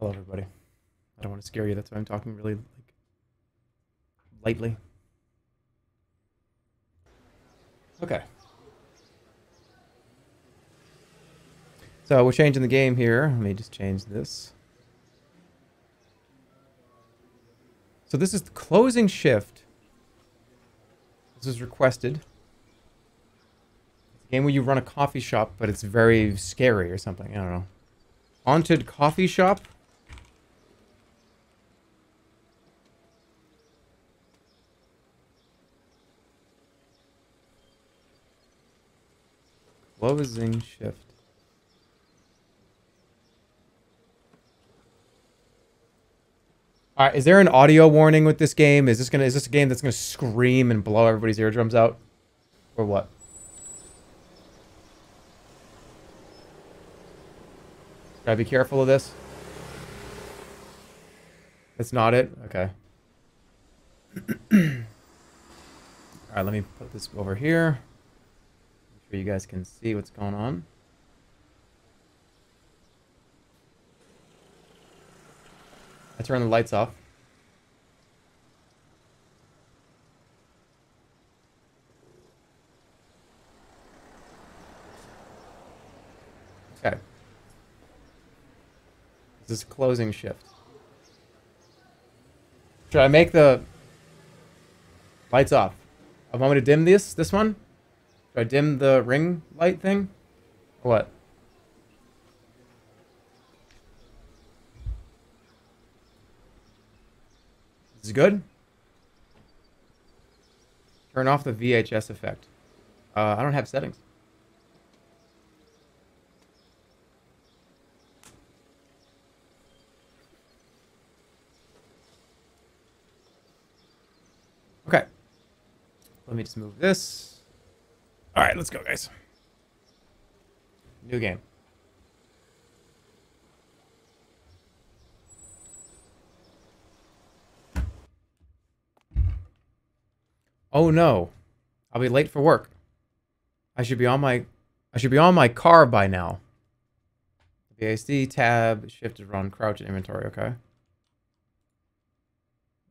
Hello, everybody. I don't want to scare you. That's why I'm talking really like lightly. Okay. So we're changing the game here. Let me just change this. So this is the closing shift. This is requested. It's a game where you run a coffee shop, but it's very scary or something. I don't know. Haunted coffee shop? Closing shift. All right, is there an audio warning with this game? Is this gonna is this a game that's gonna scream and blow everybody's eardrums out, or what? Gotta be careful of this. That's not it. Okay. All right, let me put this over here. Sure you guys can see what's going on. I turn the lights off. Okay. This is closing shift. Should I make the lights off? I want me to dim this, this one? Should I dim the ring light thing? What? This is good? Turn off the VHS effect. Uh, I don't have settings. Okay. Let me just move this. All right, let's go, guys. New game. Oh no. I'll be late for work. I should be on my I should be on my car by now. WASD tab, shift to run, crouch, inventory, okay.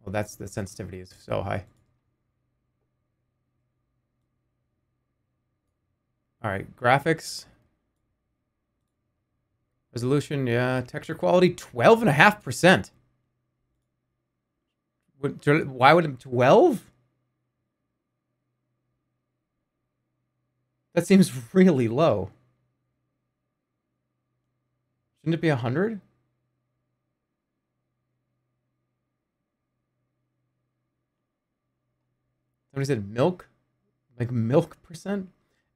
Well that's the sensitivity is so high. Alright, graphics. Resolution, yeah. Texture quality, 12.5%. Why would it 12? That seems really low. Shouldn't it be 100? Somebody said milk? Like milk percent?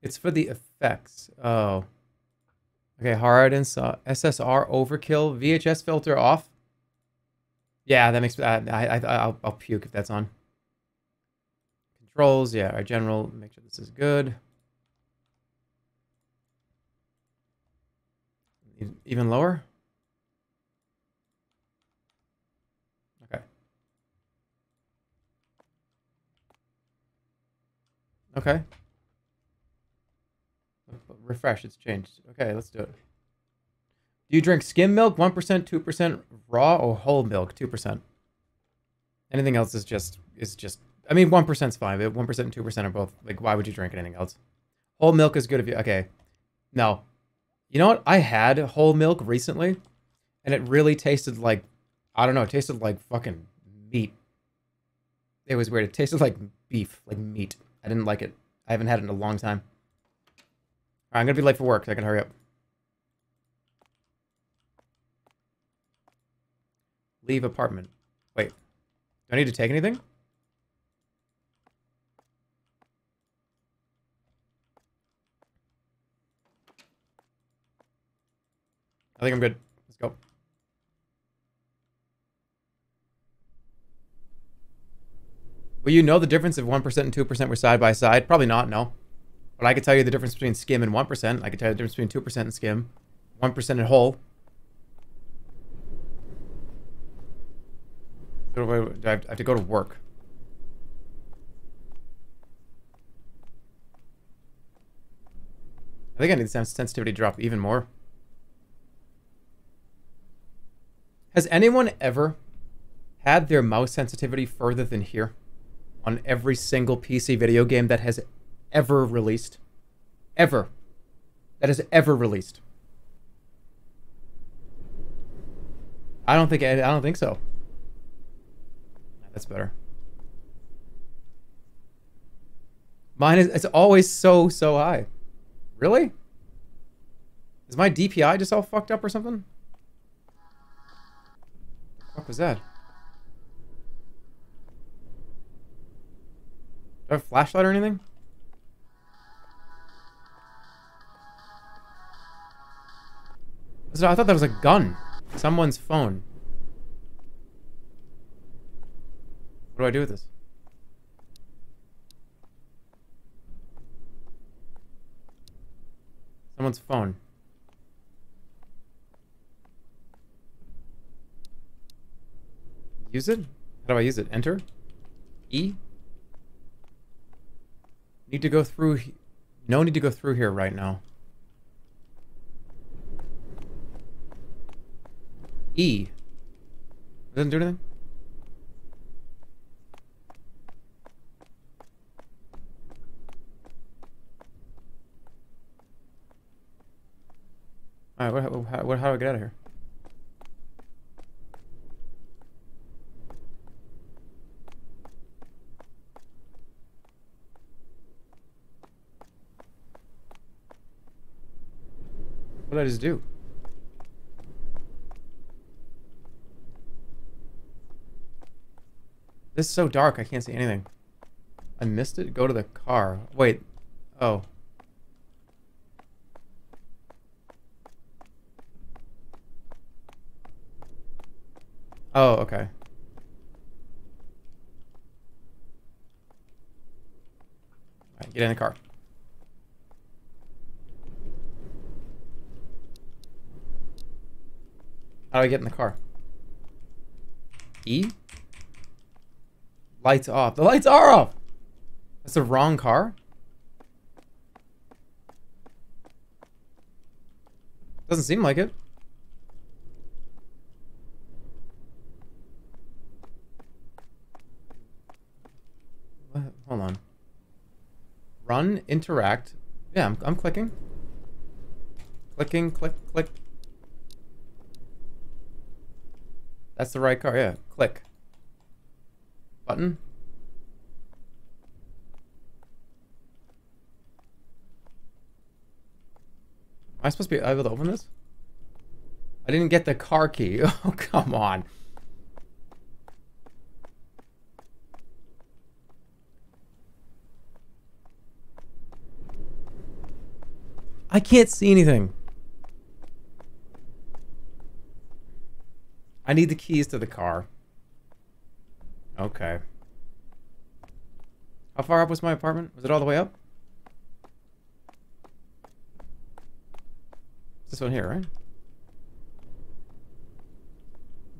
It's for the effects. Oh. Okay, hard and SSR overkill. VHS filter off. Yeah, that makes I I I'll, I'll puke if that's on. Controls, yeah, our general. Make sure this is good. Even lower? Okay. Okay. Refresh, it's changed. Okay, let's do it. Do you drink skim milk, 1%, 2% raw, or whole milk, 2%? Anything else is just, is just, I mean, 1% is fine, but 1% and 2% are both, like, why would you drink anything else? Whole milk is good if you, okay. No, you know what? I had whole milk recently, and it really tasted like, I don't know, it tasted like fucking meat. It was weird. It tasted like beef, like meat. I didn't like it. I haven't had it in a long time. Right, I'm gonna be late for work. So I can hurry up. Leave apartment. Wait. Do I need to take anything? I think I'm good. Let's go. Will you know the difference if 1% and 2% were side by side? Probably not, no. But I could tell you the difference between skim and 1%. I could tell you the difference between 2% and skim. 1% and whole. Do I have to go to work? I think I need the sensitivity drop even more. Has anyone ever had their mouse sensitivity further than here on every single PC video game that has ever released? Ever. That has ever released. I don't think I don't think so. That's better. Mine is it's always so so high. Really? Is my DPI just all fucked up or something? What was that? Do I have a flashlight or anything? I thought that was a gun. Someone's phone. What do I do with this? Someone's phone. Use it? How do I use it? Enter? E? Need to go through... No need to go through here right now. E. It doesn't do anything? Alright, what, how, what, how do I get out of here? What did I just do? This is so dark, I can't see anything. I missed it? Go to the car. Wait. Oh. Oh, okay. Get in the car. How do I get in the car? E? Lights off. The lights are off! That's the wrong car? Doesn't seem like it. Hold on. Run, interact. Yeah, I'm, I'm clicking. Clicking, click, click. That's the right car, yeah. Click. Button. Am I supposed to be able to open this? I didn't get the car key. Oh, come on. I can't see anything. I need the keys to the car. Okay. How far up was my apartment? Was it all the way up? This one here, right?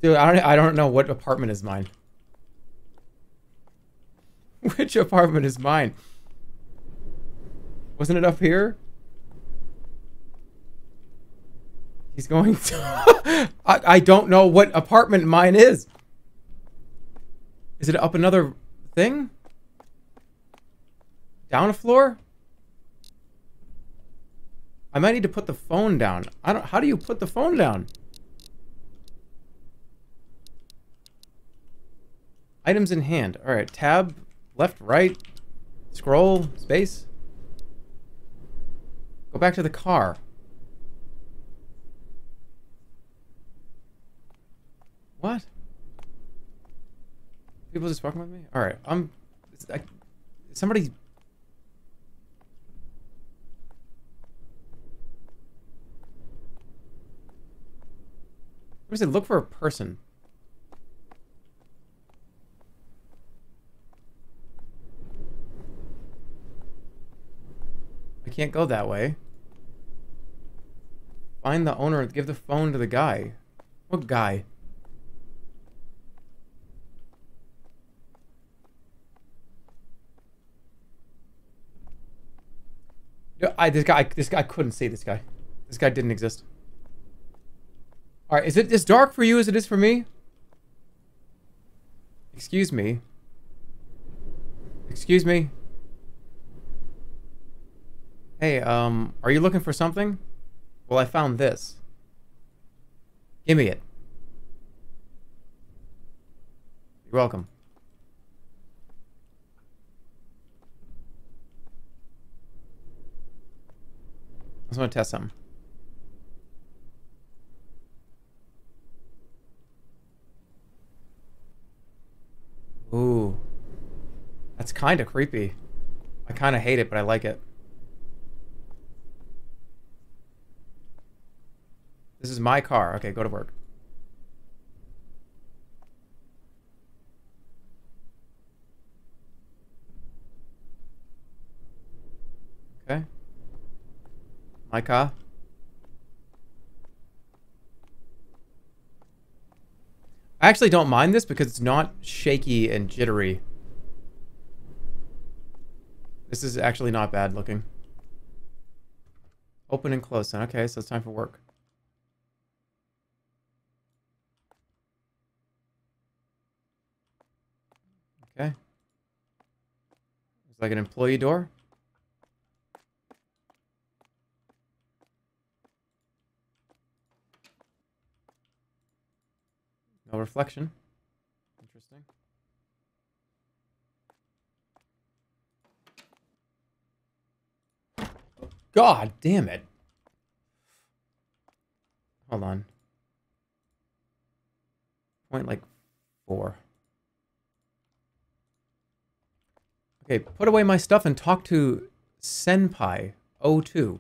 Dude, I don't, I don't know what apartment is mine. Which apartment is mine? Wasn't it up here? He's going to... I, I don't know what apartment mine is. Is it up another thing? Down a floor? I might need to put the phone down. I don't... How do you put the phone down? Items in hand. Alright, tab, left, right, scroll, space. Go back to the car. What? People just fucking with me? Alright, I'm... I, somebody... Is it? Look for a person. I can't go that way. Find the owner. Give the phone to the guy. What guy? I this guy this guy couldn't see this guy. This guy didn't exist. All right, is it as dark for you as it is for me? Excuse me. Excuse me. Hey, um, are you looking for something? Well, I found this. Give me it. You're welcome. Just want to test something. Ooh. That's kind of creepy. I kind of hate it, but I like it. This is my car. Okay, go to work. Okay. My car. I actually don't mind this because it's not shaky and jittery. This is actually not bad looking. Open and close. Then. Okay, so it's time for work. Okay. It's like an employee door. No reflection. Interesting. God damn it. Hold on. Point like four. Okay, put away my stuff and talk to Senpai 02.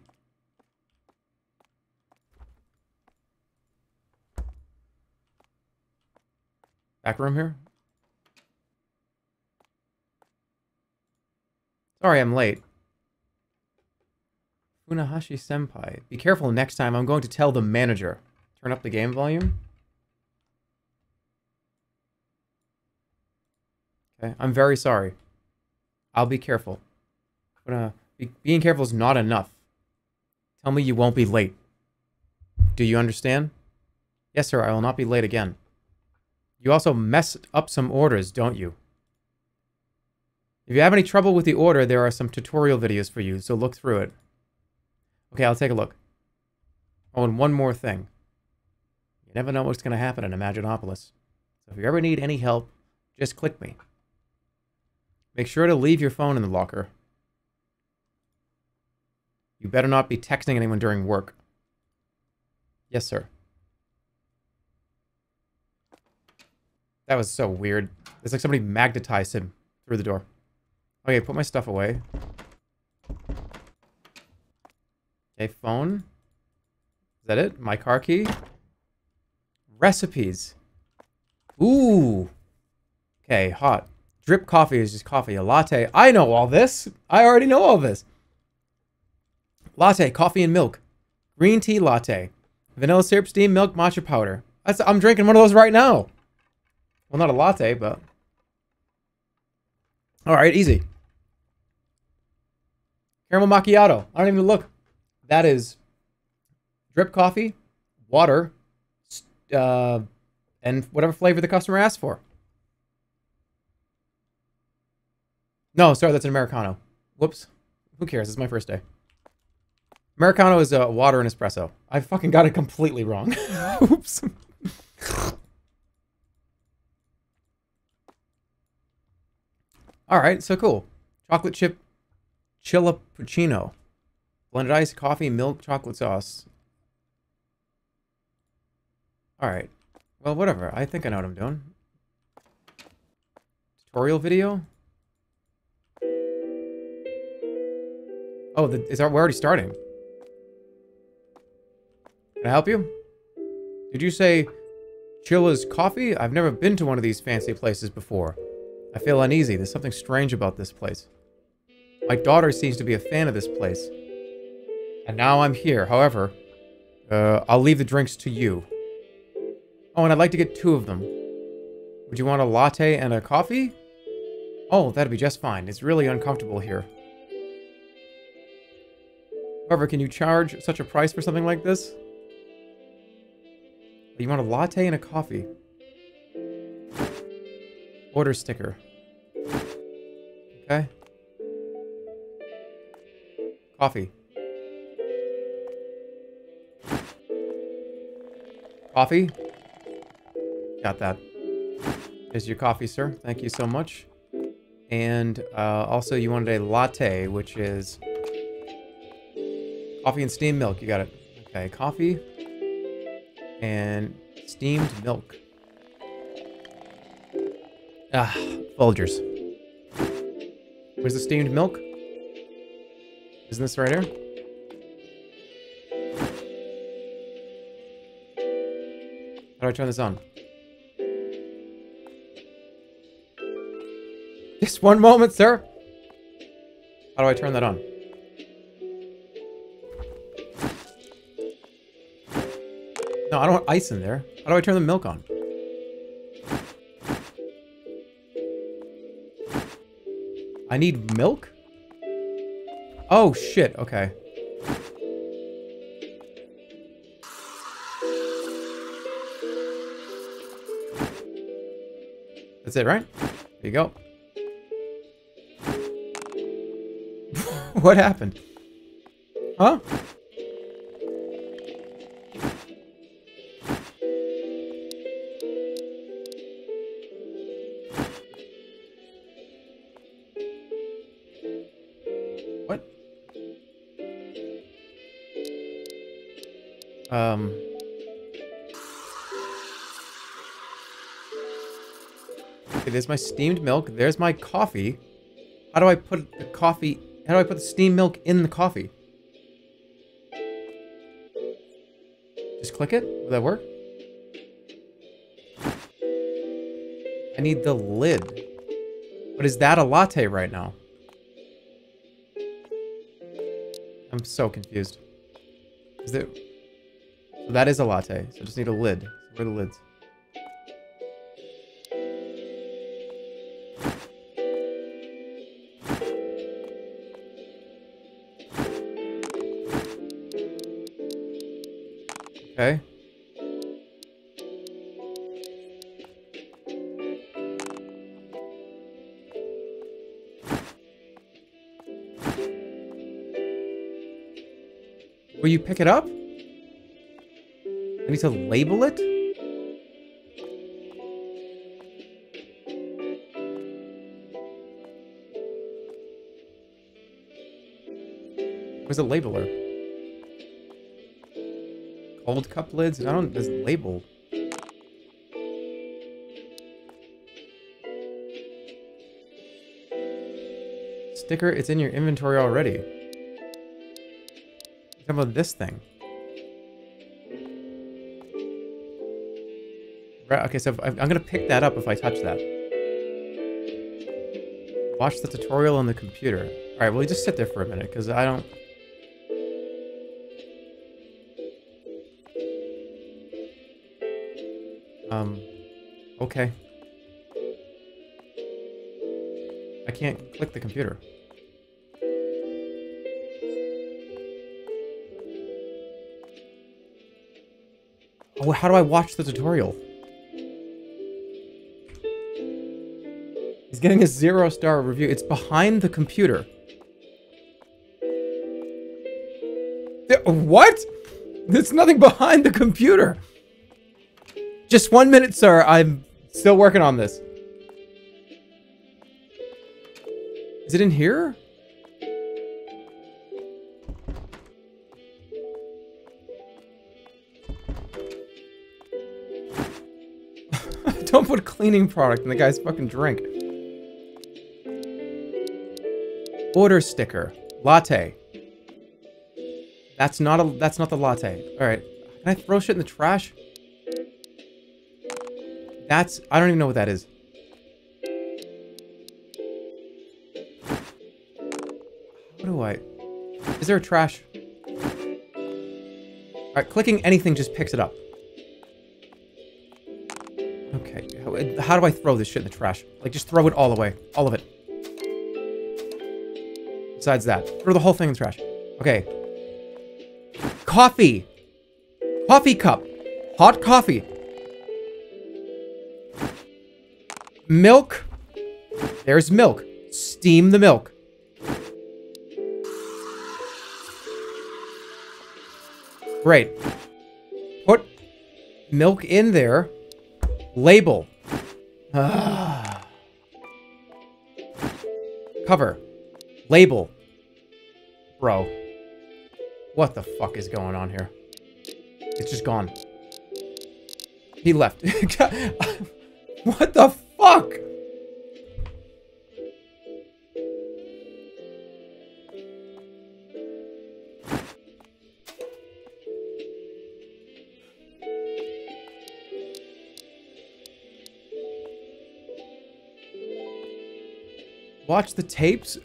Back room here? Sorry I'm late. Funahashi Senpai. Be careful next time. I'm going to tell the manager. Turn up the game volume. Okay, I'm very sorry. I'll be careful. But, uh, be being careful is not enough. Tell me you won't be late. Do you understand? Yes, sir. I will not be late again. You also messed up some orders, don't you? If you have any trouble with the order, there are some tutorial videos for you, so look through it. Okay, I'll take a look. Oh, and one more thing. You never know what's going to happen in Imaginopolis. So if you ever need any help, just click me. Make sure to leave your phone in the locker. You better not be texting anyone during work. Yes, sir. That was so weird. It's like somebody magnetized him through the door. Okay, put my stuff away. Okay, phone. Is that it? My car key? Recipes. Ooh. Okay, hot. Drip coffee is just coffee. A latte. I know all this. I already know all this. Latte, coffee and milk. Green tea latte. Vanilla syrup, steamed milk, matcha powder. That's, I'm drinking one of those right now. Well, not a latte, but... Alright, easy. Caramel macchiato. I don't even look. That is drip coffee, water, uh, and whatever flavor the customer asks for. No, sorry, that's an Americano. Whoops. Who cares? It's my first day. Americano is uh, water and espresso. I fucking got it completely wrong. Oops. All right, so cool. Chocolate chip chilapuccino. Blended ice, coffee, milk, chocolate sauce. All right. Well, whatever. I think I know what I'm doing. Tutorial video? Oh, the, is our, we're already starting. Can I help you? Did you say Chilla's Coffee? I've never been to one of these fancy places before. I feel uneasy. There's something strange about this place. My daughter seems to be a fan of this place. And now I'm here. However, uh, I'll leave the drinks to you. Oh, and I'd like to get two of them. Would you want a latte and a coffee? Oh, that'd be just fine. It's really uncomfortable here. However, can you charge such a price for something like this? You want a latte and a coffee. Order sticker. Okay. Coffee. Coffee? Got that. Here's your coffee, sir. Thank you so much. And uh, also, you wanted a latte, which is coffee and steamed milk. You got it. Okay, coffee and steamed milk. Ah, Folgers. Where's the steamed milk? Isn't this right here? How do I turn this on? Just one moment, sir. How do I turn that on? No, I don't want ice in there. How do I turn the milk on? I need milk? Oh, shit. Okay. That's it, right? There you go. what happened? Huh? There's my steamed milk. There's my coffee. How do I put the coffee... How do I put the steamed milk in the coffee? Just click it? Will that work? I need the lid. But is that a latte right now? I'm so confused. Is there... So that is a latte. So I just need a lid. Where are the lids? Pick it up? I need to label it? Where's the labeler? Cold cup lids? I don't, there's label. Sticker, it's in your inventory already. How about this thing? Right, okay, so I'm gonna pick that up if I touch that. Watch the tutorial on the computer. Alright, well, you just sit there for a minute, because I don't... Um, okay. I can't click the computer. Oh, how do I watch the tutorial? He's getting a zero star review. It's behind the computer. What? There's nothing behind the computer. Just one minute, sir. I'm still working on this. Is it in here? Cleaning product in the guy's fucking drink. Order sticker. Latte. That's not a that's not the latte. Alright. Can I throw shit in the trash? That's I don't even know what that is. What do I Is there a trash? Alright, clicking anything just picks it up. How, do I throw this shit in the trash? Like, just throw it all away. All of it. Besides that. Throw the whole thing in the trash. Okay. Coffee! Coffee cup! Hot coffee. Milk. There's milk. Steam the milk. Great. Put milk in there. Label. Cover. Label. Bro. What the fuck is going on here? It's just gone. He left. what the fuck? Watch the tapes?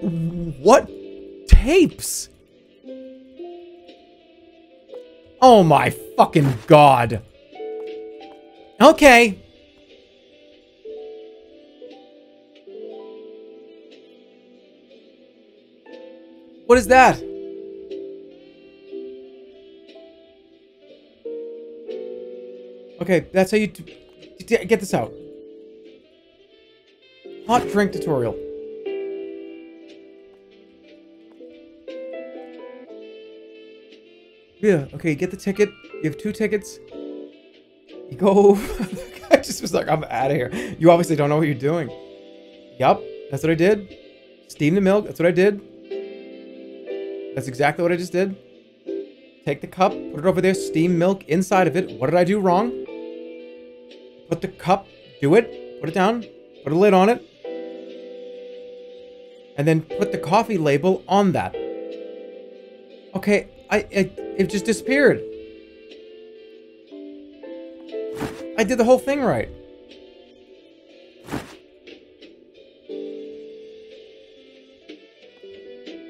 What tapes? Oh my fucking god. Okay. What is that? Okay, that's how you get this out. Hot drink tutorial. Yeah, okay, get the ticket. You have two tickets. You go... I just was like, I'm out of here. You obviously don't know what you're doing. Yup, that's what I did. Steam the milk, that's what I did. That's exactly what I just did. Take the cup, put it over there, steam milk inside of it. What did I do wrong? Put the cup, do it, put it down, put a lid on it, and then put the coffee label on that. Okay, I, I it just disappeared. I did the whole thing right.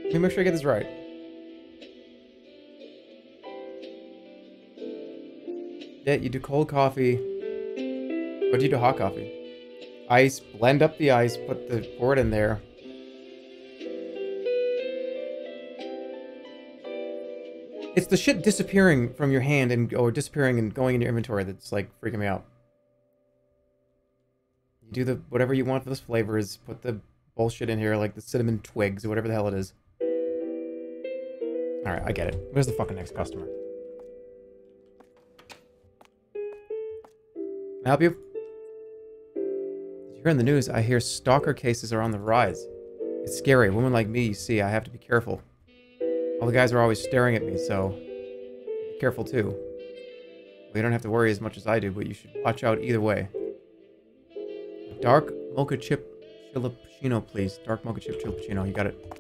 Let me make sure I get this right. Yeah, you do cold coffee. What do you do hot coffee? Ice, blend up the ice, put the it in there. It's the shit disappearing from your hand and or disappearing and going in your inventory that's like freaking me out. You do the whatever you want for those flavors, put the bullshit in here like the cinnamon twigs or whatever the hell it is. Alright, I get it. Where's the fucking next customer? Can I help you? Did you hear in the news? I hear stalker cases are on the rise. It's scary. A woman like me, you see, I have to be careful. All the guys are always staring at me, so be careful too. Well, you don't have to worry as much as I do, but you should watch out either way. Dark mocha chip chilippuccino, please. Dark mocha chip chilippuccino. You got it.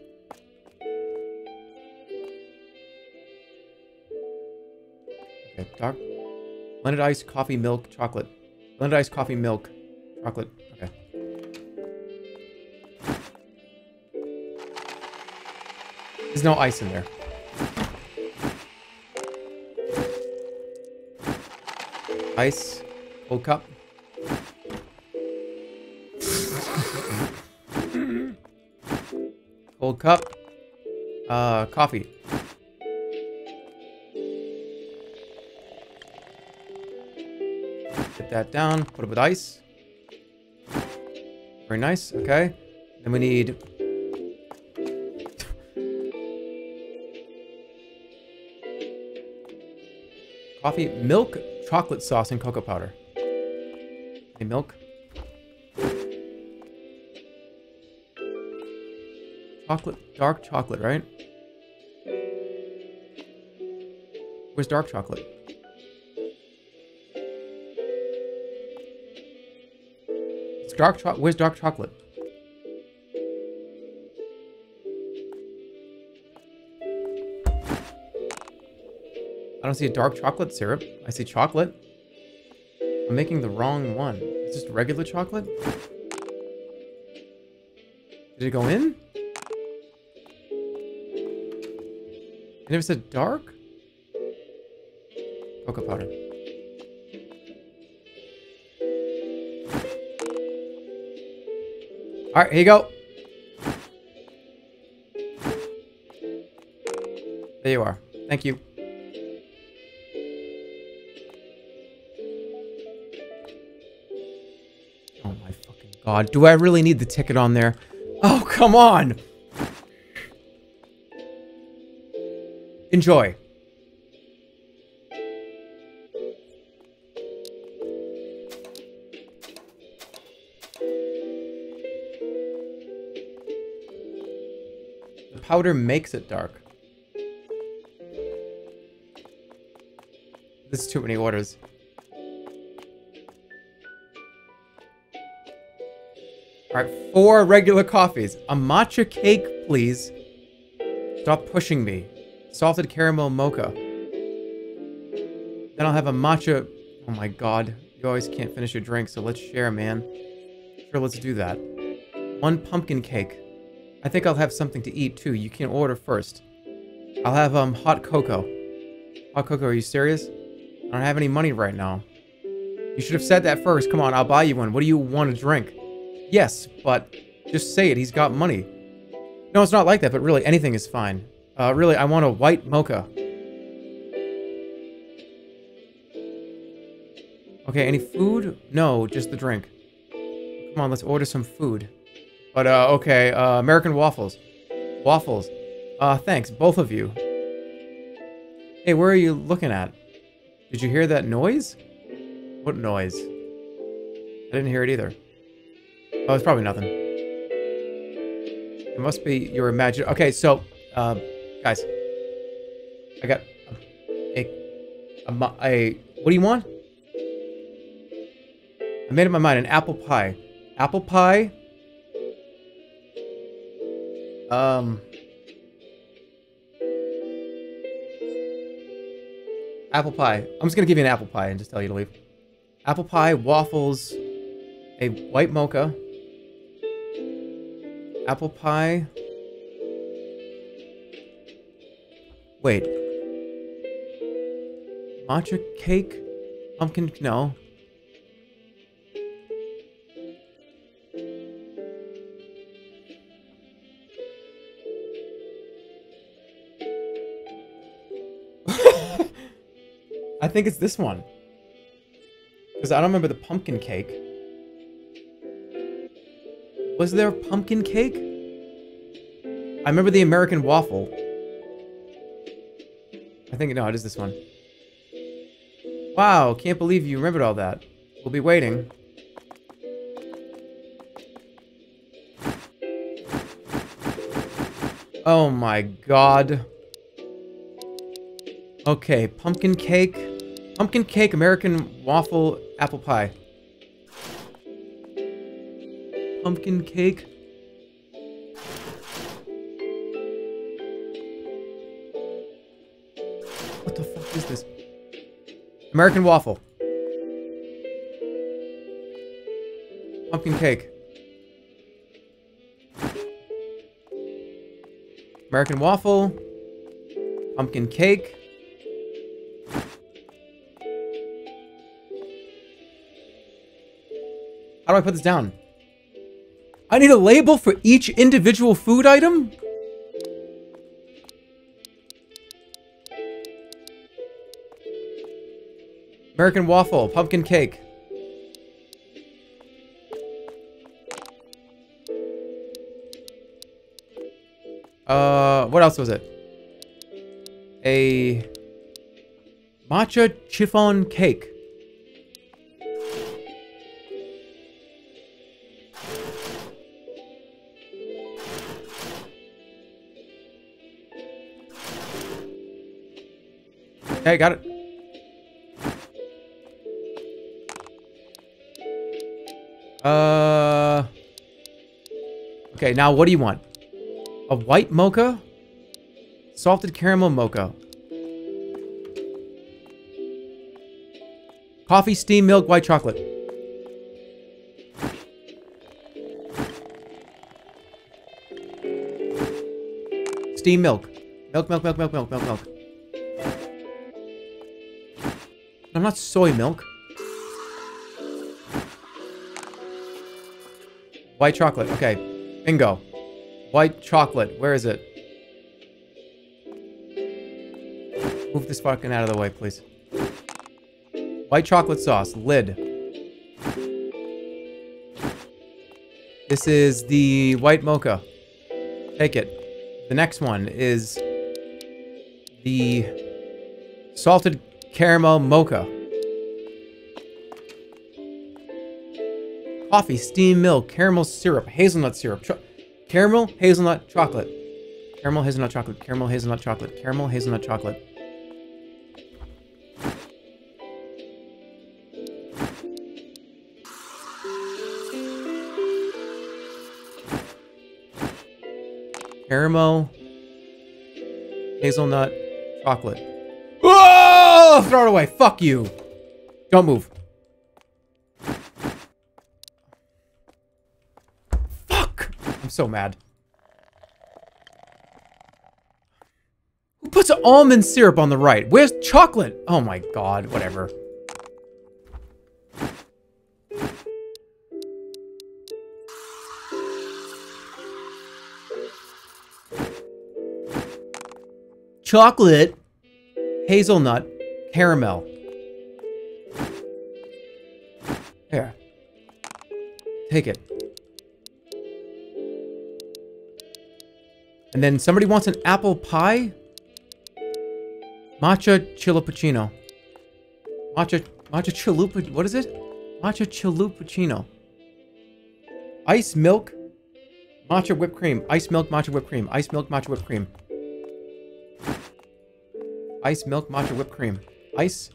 Okay, dark. Blended ice, coffee, milk, chocolate. Blended ice, coffee, milk, chocolate. There's no ice in there. Ice. Cold cup. Cold cup. Uh, coffee. Get that down. Put it with ice. Very nice. Okay. Then we need Coffee, milk, chocolate sauce, and cocoa powder. Hey, milk. Chocolate, dark chocolate, right? Where's dark chocolate? It's dark chocolate. Where's dark chocolate? I don't see a dark chocolate syrup. I see chocolate. I'm making the wrong one. It's just regular chocolate? Did it go in? And It never said dark? Cocoa powder. Alright, here you go. There you are. Thank you. God. Do I really need the ticket on there? Oh, come on! Enjoy. The powder makes it dark. This is too many orders. Alright, four regular coffees. A matcha cake, please. Stop pushing me. Salted caramel mocha. Then I'll have a matcha... Oh my god. You always can't finish your drink, so let's share, man. Sure, let's do that. One pumpkin cake. I think I'll have something to eat, too. You can order first. I'll have, um, hot cocoa. Hot cocoa, are you serious? I don't have any money right now. You should have said that first. Come on, I'll buy you one. What do you want to drink? Yes, but just say it. He's got money. No, it's not like that, but really, anything is fine. Uh, really, I want a white mocha. Okay, any food? No, just the drink. Come on, let's order some food. But, uh, okay, uh, American waffles. Waffles. Uh, thanks, both of you. Hey, where are you looking at? Did you hear that noise? What noise? I didn't hear it either. Oh, it's probably nothing. It must be your imagine. Okay, so, uh, guys. I got a, a, a, a, what do you want? I made up my mind, an apple pie. Apple pie, um. Apple pie. I'm just gonna give you an apple pie and just tell you to leave. Apple pie, waffles, a white mocha. Apple pie. Wait. Matcha cake? Pumpkin, no. I think it's this one. Because I don't remember the pumpkin cake. Was there pumpkin cake? I remember the American waffle. I think, no, it is this one. Wow, can't believe you remembered all that. We'll be waiting. Oh my god. Okay, pumpkin cake. Pumpkin cake, American waffle, apple pie. Pumpkin cake. What the fuck is this? American waffle. Pumpkin cake. American waffle. Pumpkin cake. How do I put this down? I need a label for each individual food item? American waffle, pumpkin cake. Uh, what else was it? A matcha chiffon cake. Okay, got it. Uh. Okay, now what do you want? A white mocha? Salted caramel mocha. Coffee, steam milk, white chocolate. Steam milk. Milk, milk, milk, milk, milk, milk, milk. Not soy milk. White chocolate. Okay. Bingo. White chocolate. Where is it? Move this fucking out of the way, please. White chocolate sauce. Lid. This is the white mocha. Take it. The next one is the salted caramel mocha. Coffee, steamed milk, caramel syrup, hazelnut syrup, caramel, hazelnut, chocolate. Caramel, hazelnut, chocolate, caramel, hazelnut, chocolate, caramel, hazelnut, chocolate. Caramel, hazelnut, chocolate. Whoa! Throw it away. Fuck you. Don't move. So mad. Who puts almond syrup on the right? Where's chocolate? Oh my god, whatever. Chocolate, hazelnut, caramel. Here. Take it. And then somebody wants an apple pie? Matcha chiluppuccino. Matcha, matcha chalupa, what is it? Matcha chiluppuccino. Ice milk, matcha whipped cream. Ice milk, matcha whipped cream. Ice milk, matcha whipped cream. Ice milk matcha whipped cream. Ice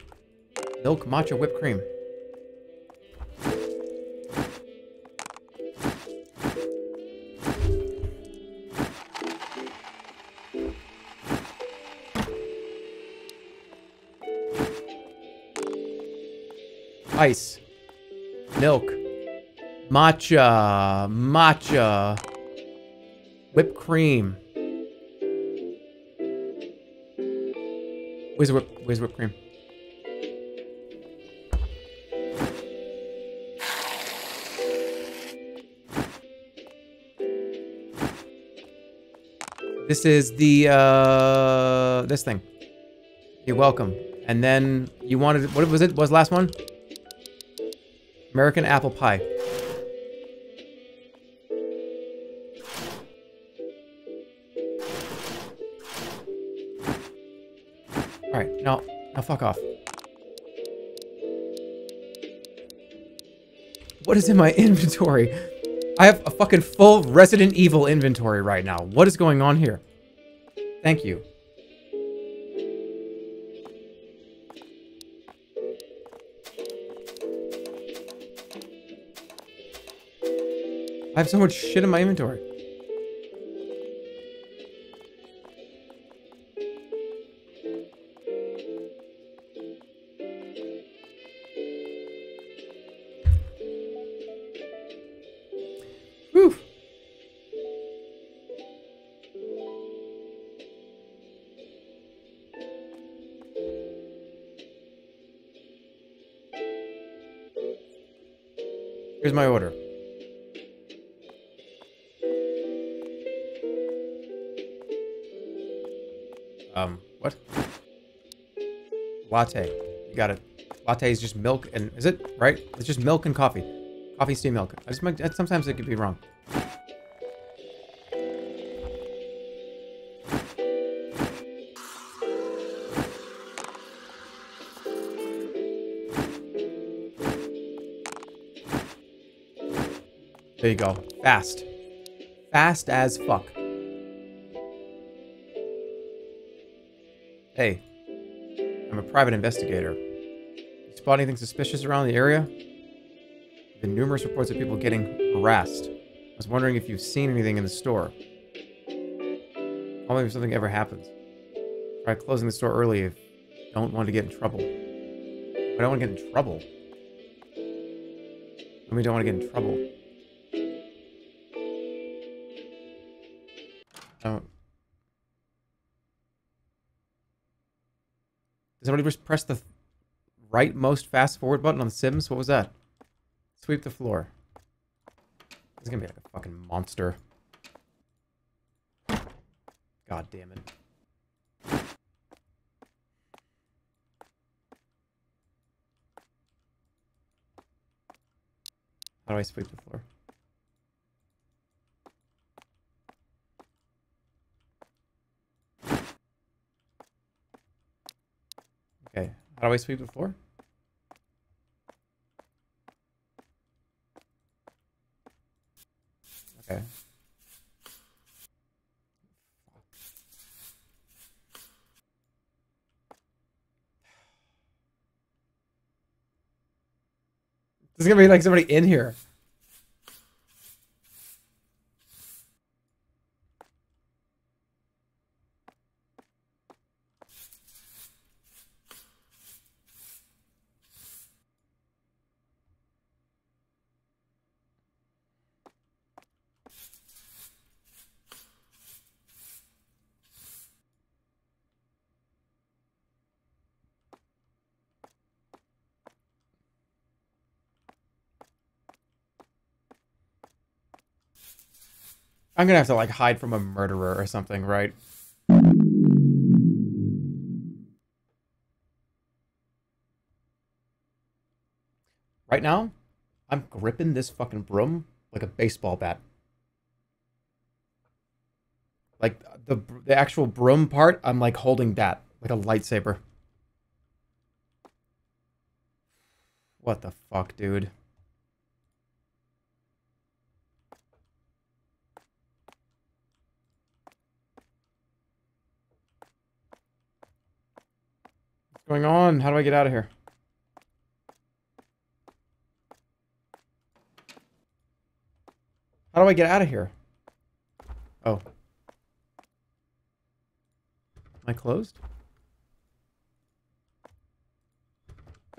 milk matcha whipped cream. Ice. Milk. Matcha. Matcha. Whipped cream. Where's whip? Where's whipped cream? This is the uh this thing. You're welcome. And then you wanted what was it? What was the last one? American apple pie. Alright, now, now fuck off. What is in my inventory? I have a fucking full Resident Evil inventory right now. What is going on here? Thank you. Have so much shit in my inventory. Here's my order. Latte. You got it. Latte is just milk and is it right? It's just milk and coffee. Coffee, steamed milk. I just might, sometimes it could be wrong. There you go. Fast. Fast as fuck. Hey, I'm a private investigator. You spot anything suspicious around the area? Been numerous reports of people getting harassed. I was wondering if you've seen anything in the store. Call me if something ever happens. Try closing the store early if you don't want to get in trouble. I don't want to get in trouble. I mean, don't want to get in trouble. Don't. Does somebody just press the rightmost fast forward button on the Sims? What was that? Sweep the floor. This is gonna be like a fucking monster. God damn it. How do I sweep the floor? How do I sweep the floor? Okay. There's gonna be like somebody in here. I'm gonna have to like hide from a murderer or something, right? Right now, I'm gripping this fucking broom like a baseball bat. Like the the actual broom part, I'm like holding that like a lightsaber. What the fuck, dude? Going on? How do I get out of here? How do I get out of here? Oh. Am I closed?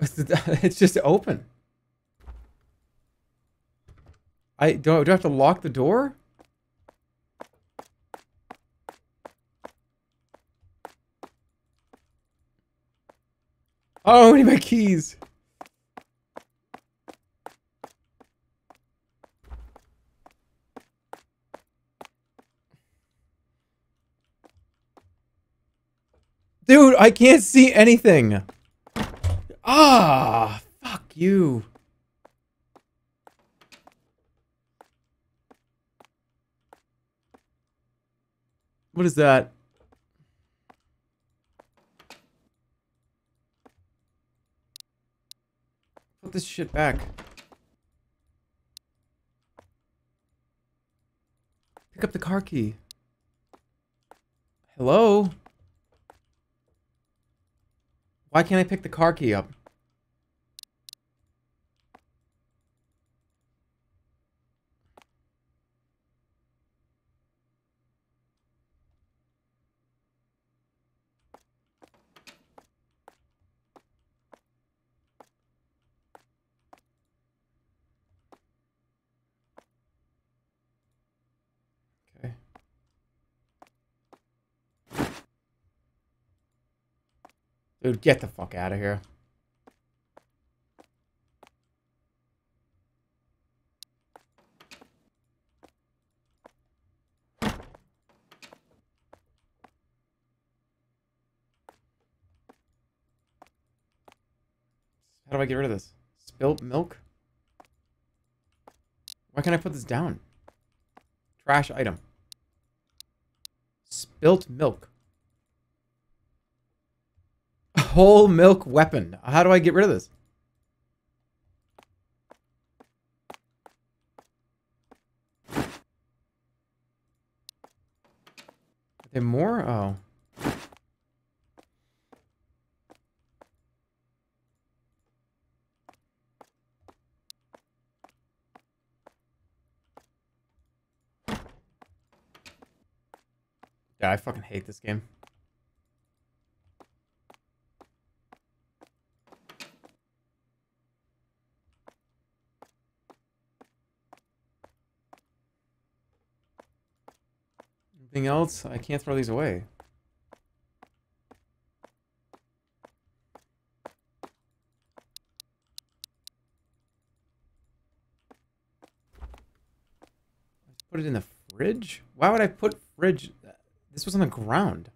It's just open. I do, do I have to lock the door? Oh, I need my keys. Dude, I can't see anything. Ah, fuck you. What is that? Put this shit back. Pick up the car key. Hello? Why can't I pick the car key up? Okay. Dude, get the fuck out of here. How do I get rid of this? Spilt milk? Why can't I put this down? Trash item. Spilt milk. Whole milk weapon. How do I get rid of this? Are there more? Oh. Yeah, I fucking hate this game. Anything else? I can't throw these away. Put it in the fridge? Why would I put fridge? This was on the ground.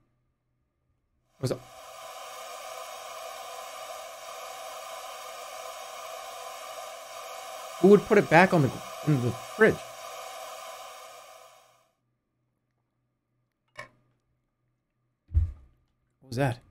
Was? Who would put it back on the in the fridge? What was that?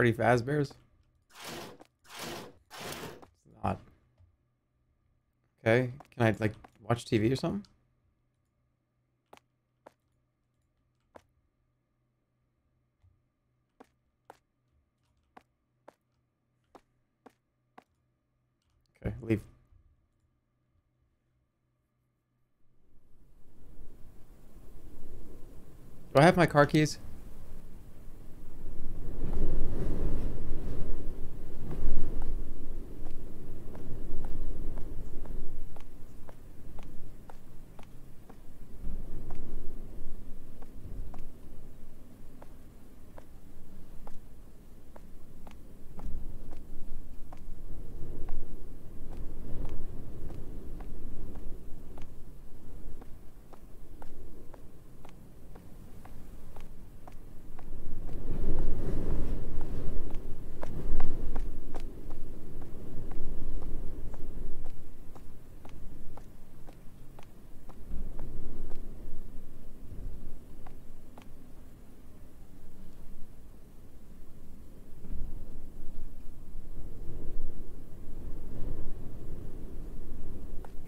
Freddy Fazbear's? It's not. Okay. Can I, like, watch TV or something? Okay, leave. Do I have my car keys?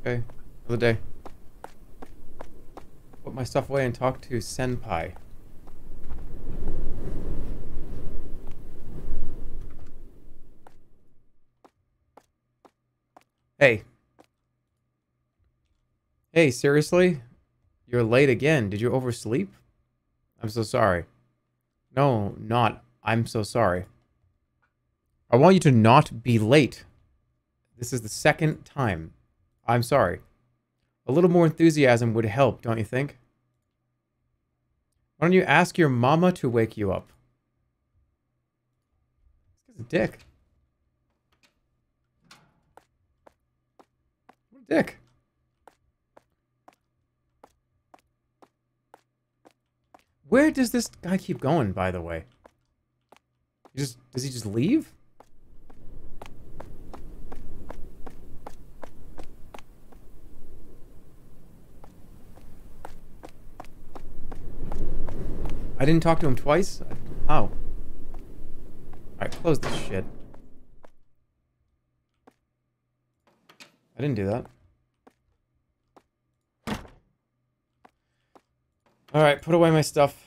Okay, another day. Put my stuff away and talk to Senpai. Hey. Hey, seriously? You're late again. Did you oversleep? I'm so sorry. No, not. I'm so sorry. I want you to not be late. This is the second time. I'm sorry. A little more enthusiasm would help, don't you think? Why don't you ask your mama to wake you up? A dick. What a dick. Where does this guy keep going, by the way? He just does he just leave? I didn't talk to him twice? How? Alright, close this shit. I didn't do that. Alright, put away my stuff.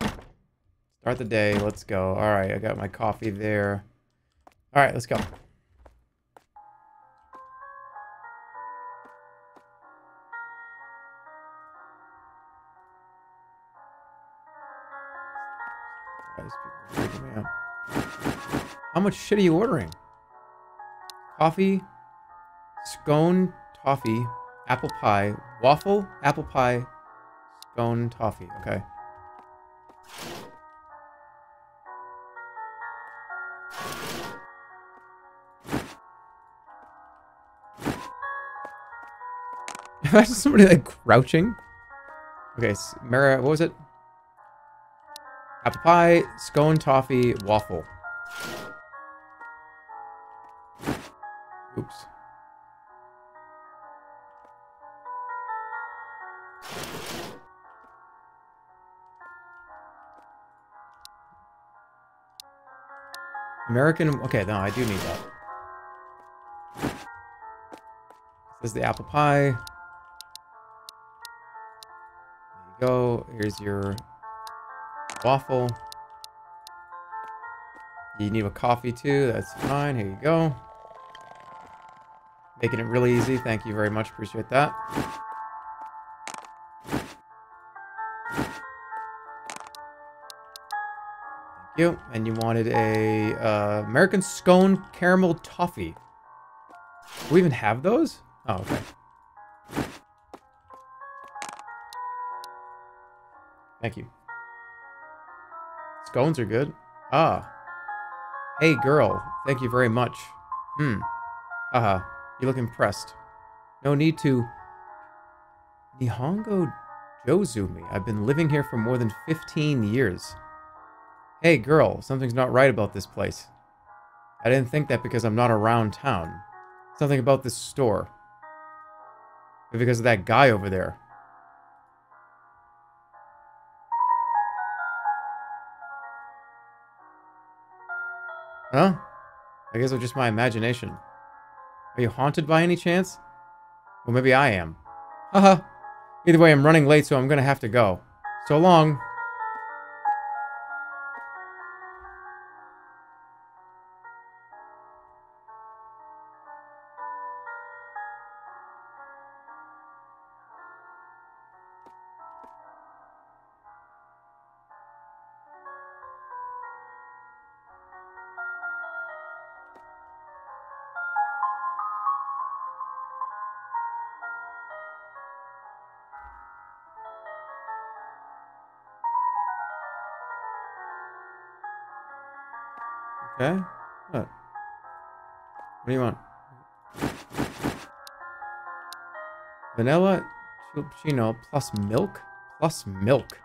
Start the day, let's go. Alright, I got my coffee there. Alright, let's go. How much shit are you ordering? Coffee, scone, toffee, apple pie, waffle, apple pie, scone, toffee. Okay. Imagine somebody like crouching. Okay, Mara, what was it? Apple pie, scone, toffee, waffle. Oops. American. Okay, no, I do need that. This is the apple pie. There you go. Here's your waffle. You need a coffee too. That's fine. Here you go. Making it really easy. Thank you very much. Appreciate that. Thank you. And you wanted a uh, American scone caramel toffee. Do we even have those? Oh, okay. Thank you. Scones are good. Ah. Hey, girl. Thank you very much. Hmm. Haha. You look impressed. No need to... Nihongo Jozumi. I've been living here for more than 15 years. Hey, girl. Something's not right about this place. I didn't think that because I'm not around town. Something about this store. Because of that guy over there. Huh? I guess it was just my imagination. Are you haunted by any chance? Well, maybe I am. Haha. Either way, I'm running late, so I'm gonna have to go. So long. Vanilla cappuccino plus milk? Plus milk.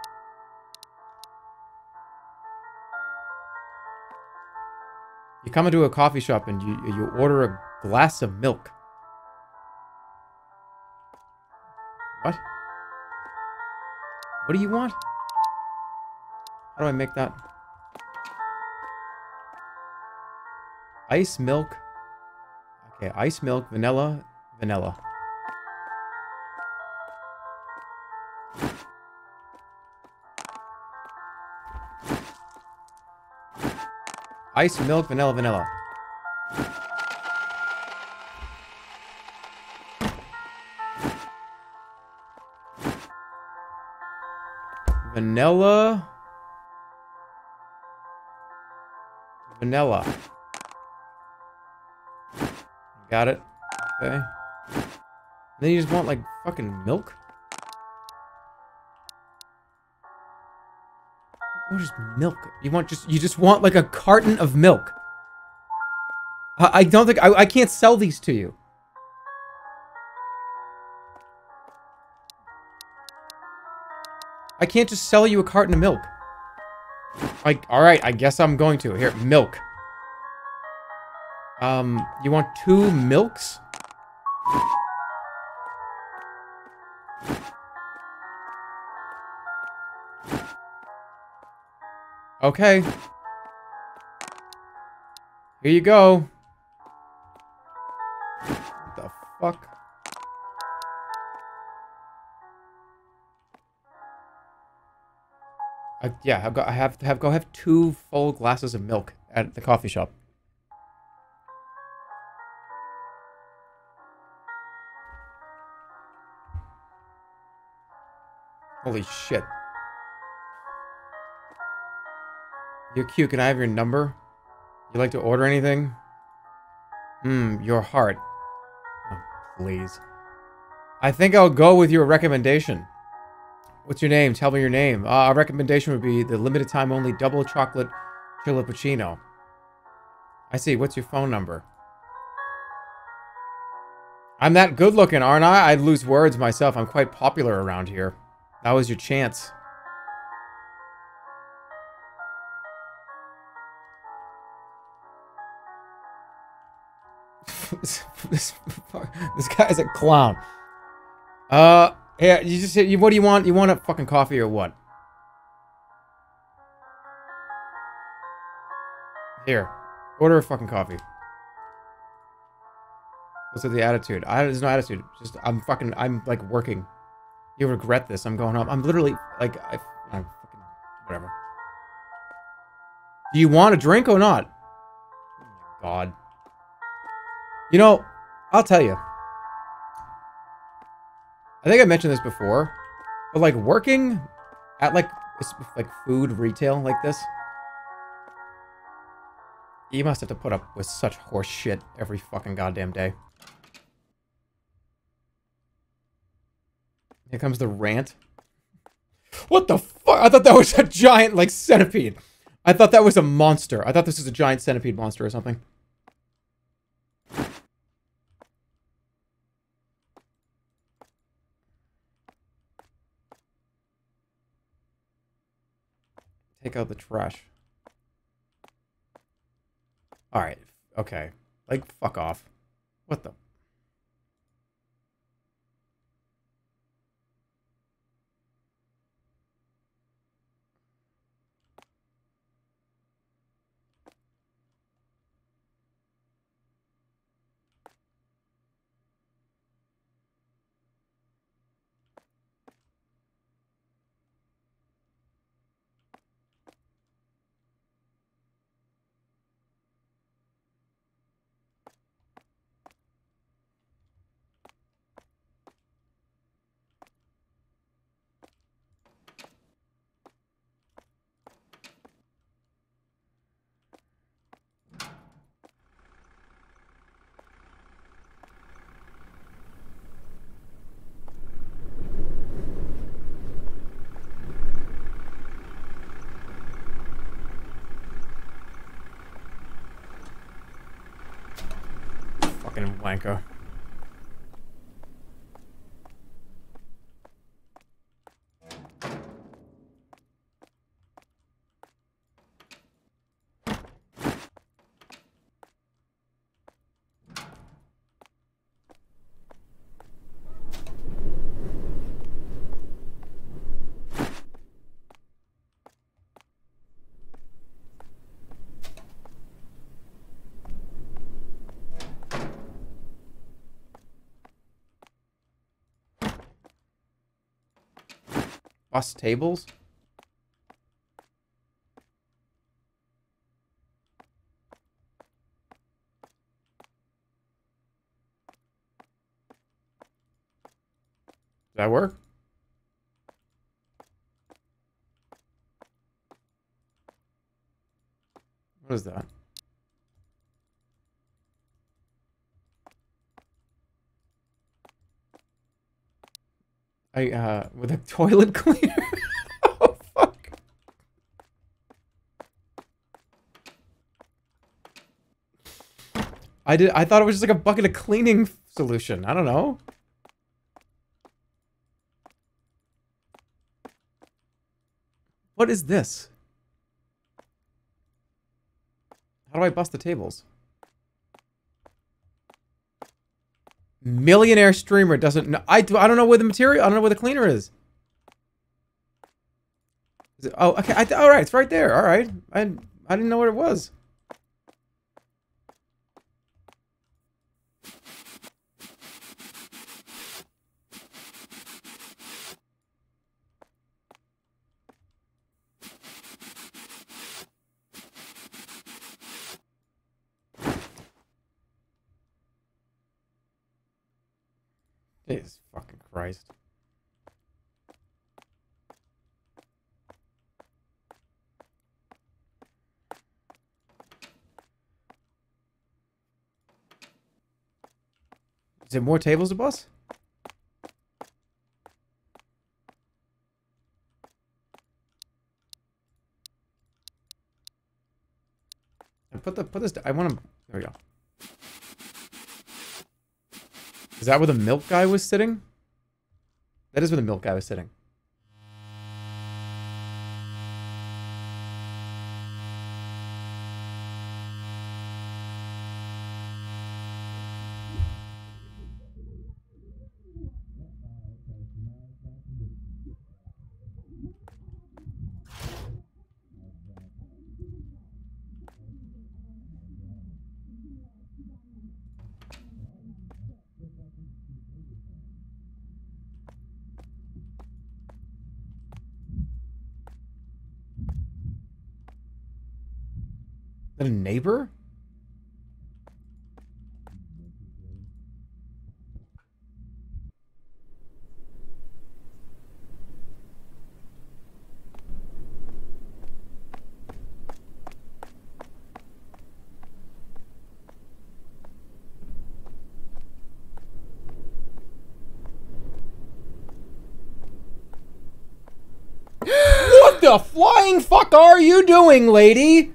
You come into a coffee shop and you you order a glass of milk. What? What do you want? How do I make that? Ice milk. Okay, ice milk, vanilla, vanilla. Ice milk, vanilla, vanilla. Vanilla. Vanilla. Got it. Okay. Then you just want like fucking milk? Or just milk? You want just you just want like a carton of milk? I, I don't think I, I can't sell these to you. I can't just sell you a carton of milk. Like, all right, I guess I'm going to. Here, milk. Um, you want two milks? Okay. Here you go. What the fuck? Uh, yeah, I've got, I have to have go have two full glasses of milk at the coffee shop. Holy shit. You're cute. Can I have your number? You like to order anything? Hmm, your heart. Oh, please. I think I'll go with your recommendation. What's your name? Tell me your name. Uh, our recommendation would be the limited time only double chocolate chilipuccino. I see. What's your phone number? I'm that good looking, aren't I? I'd lose words myself. I'm quite popular around here. That was your chance. This, this, this guy's a clown. Uh, yeah, you just you, what do you want? You want a fucking coffee or what? Here, order a fucking coffee. What's with the attitude? I there's no attitude. Just I'm fucking I'm like working. You regret this. I'm going home. I'm literally like I, I'm fucking whatever. Do you want a drink or not? Oh god. You know, I'll tell you. I think I mentioned this before, but like working at like like food retail like this, you must have to put up with such horse shit every fucking goddamn day. Here comes the rant. What the fuck? I thought that was a giant, like, centipede. I thought that was a monster. I thought this was a giant centipede monster or something. Take out the trash. Alright. Okay. Like, fuck off. What the... fucking Bus tables? Does that work? What is that? I uh with a toilet cleaner. oh fuck. I did I thought it was just like a bucket of cleaning solution. I don't know. What is this? How do I bust the tables? Millionaire streamer doesn't know. I, do, I don't know where the material, I don't know where the cleaner is. is it, oh, okay. I, all right. It's right there. All right. I, I didn't know what it was. Jesus fucking Christ. Is there more tables to boss? Put the put this. I want to. There we go. Is that where the milk guy was sitting? That is where the milk guy was sitting. That a neighbor? what the flying fuck are you doing, lady?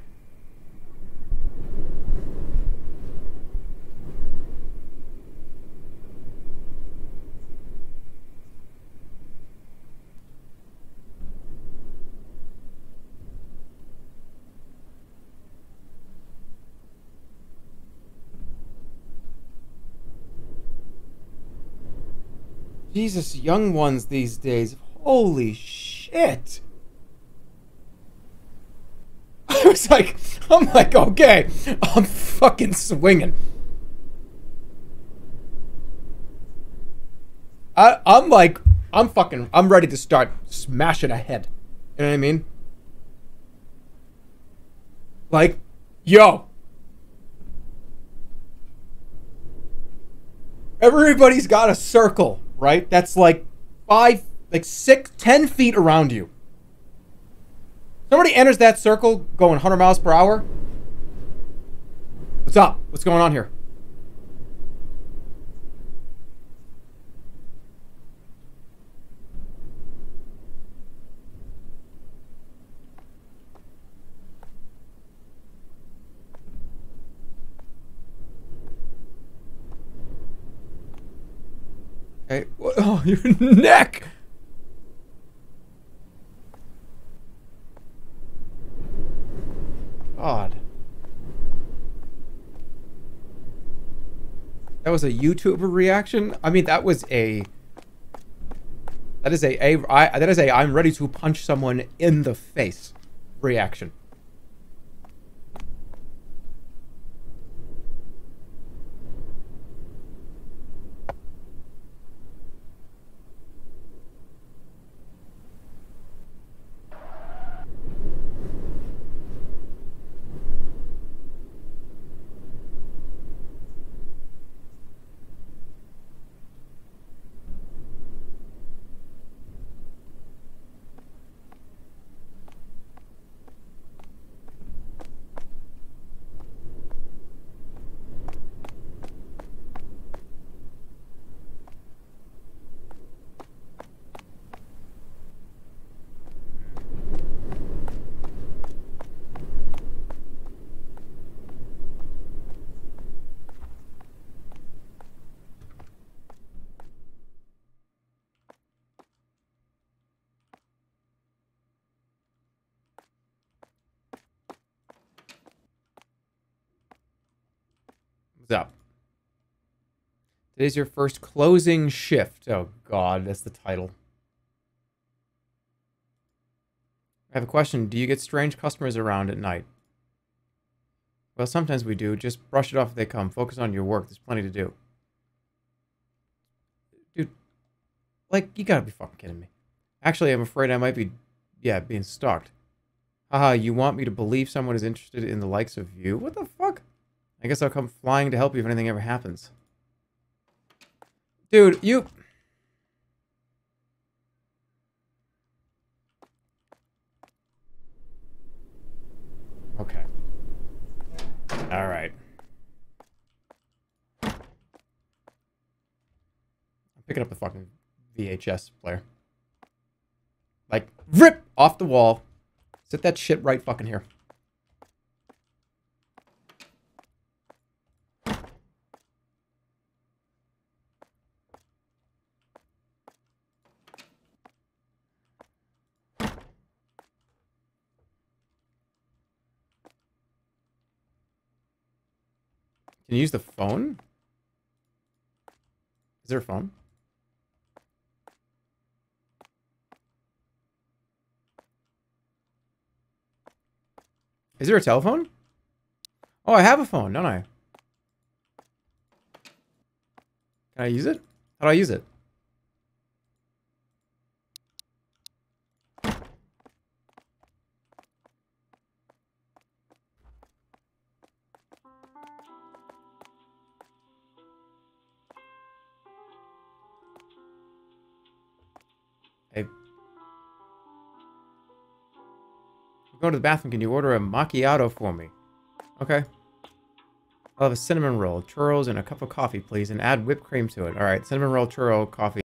Jesus, young ones these days. Holy shit. I was like, I'm like, okay, I'm fucking swinging. I, I'm like, I'm fucking, I'm ready to start smashing a head. You know what I mean? Like, yo. Everybody's got a circle right? That's like five, like six, ten feet around you. Somebody enters that circle going 100 miles per hour. What's up? What's going on here? Okay. Oh, your neck! God. That was a YouTuber reaction? I mean, that was a... That is a, a I, that is a I'm ready to punch someone in the face reaction. What's up? Today's your first closing shift. Oh, God, that's the title. I have a question. Do you get strange customers around at night? Well, sometimes we do. Just brush it off if they come. Focus on your work. There's plenty to do. Dude, like, you gotta be fucking kidding me. Actually, I'm afraid I might be, yeah, being stalked. Haha, you want me to believe someone is interested in the likes of you? What the fuck? I guess I'll come flying to help you if anything ever happens. Dude, you... Okay. Alright. I'm picking up the fucking VHS player. Like, rip off the wall. Sit that shit right fucking here. Can you use the phone? Is there a phone? Is there a telephone? Oh, I have a phone, don't I? Can I use it? How do I use it? Go to the bathroom. Can you order a macchiato for me? Okay. I'll have a cinnamon roll, churros, and a cup of coffee, please, and add whipped cream to it. All right, cinnamon roll, churro, coffee.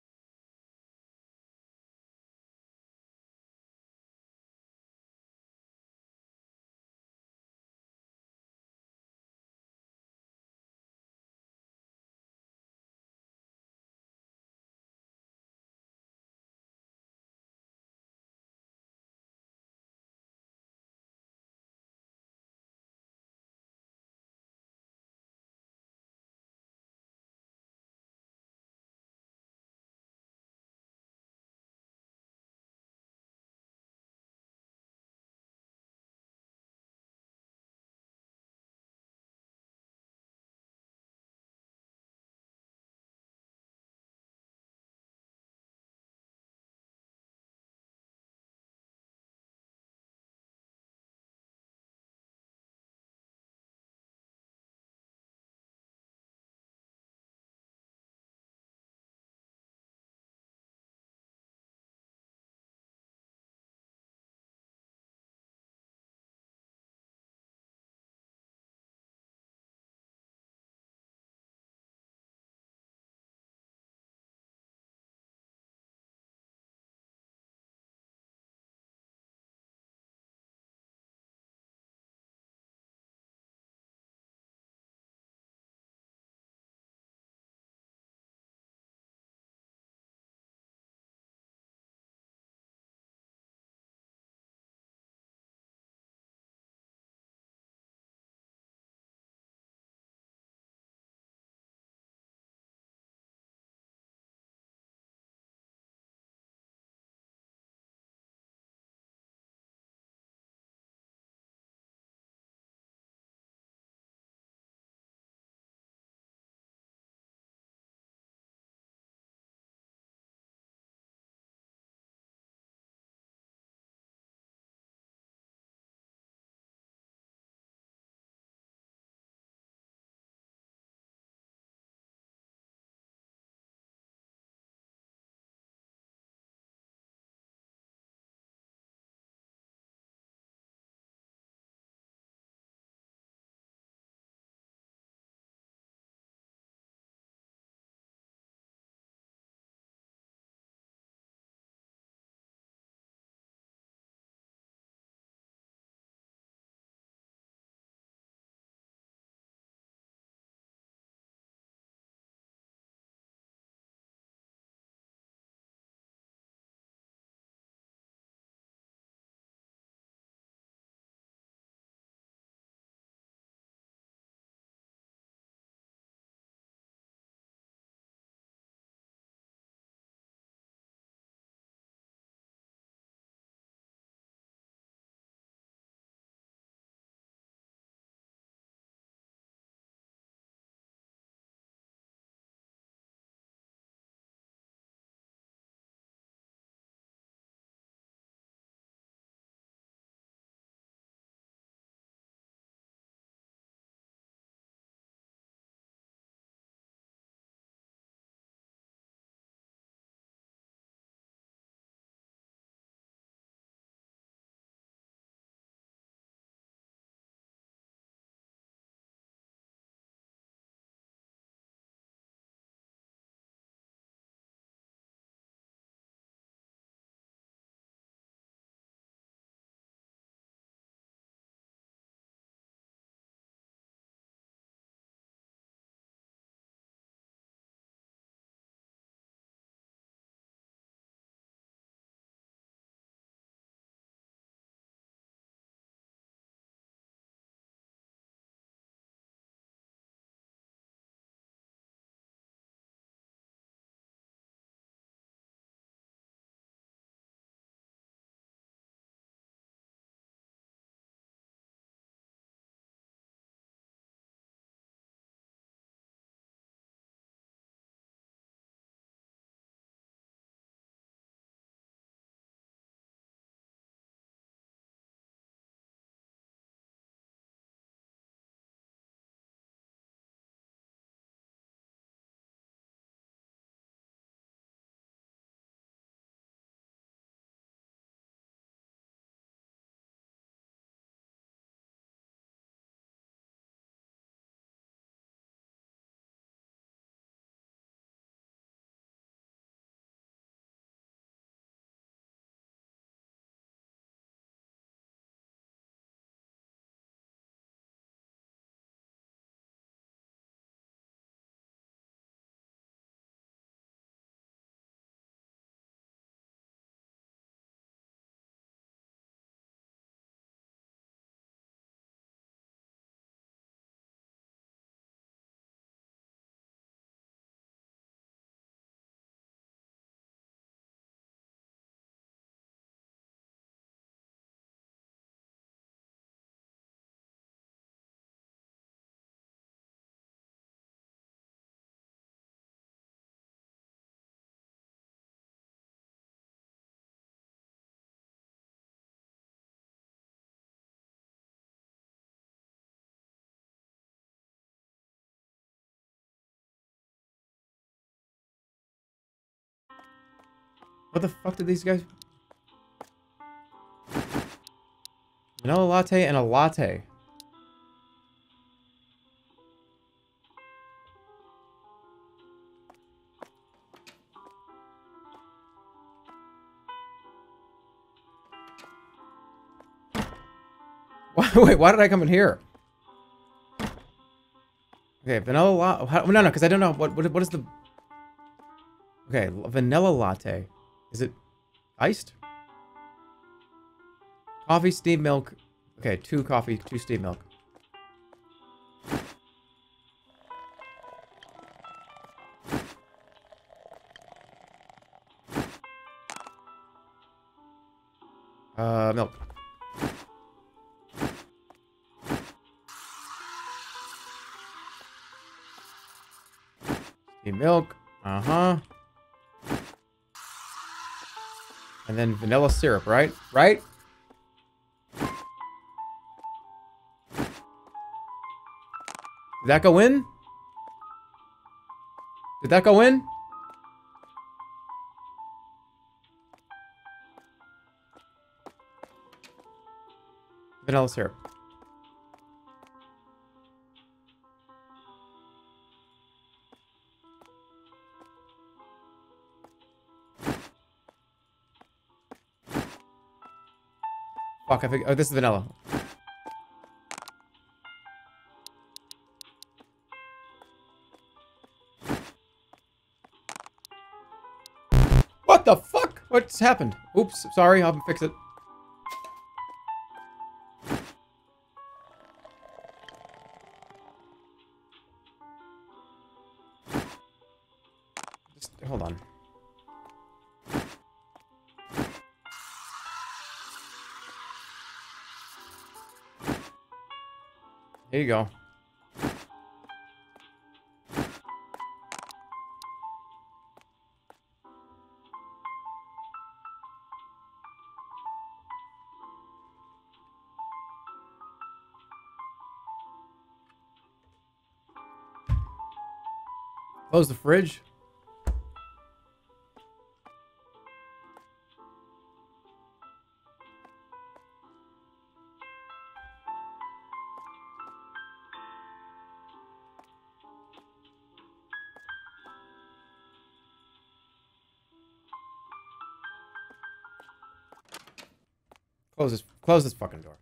What the fuck did these guys... Vanilla latte and a latte. Wait, why did I come in here? Okay, vanilla latte. No, no, because I don't know what, what what is the. Okay, vanilla latte. Is it iced? Coffee, steamed milk. Okay, two coffee, two steamed milk. Uh, milk. Steamed milk. Uh-huh. And then vanilla syrup, right? Right? Did that go in? Did that go in? Vanilla syrup. Fuck, I think. Oh, this is vanilla. What the fuck? What's happened? Oops, sorry, I'll fix it. Here you go. Close the fridge. Close this fucking door.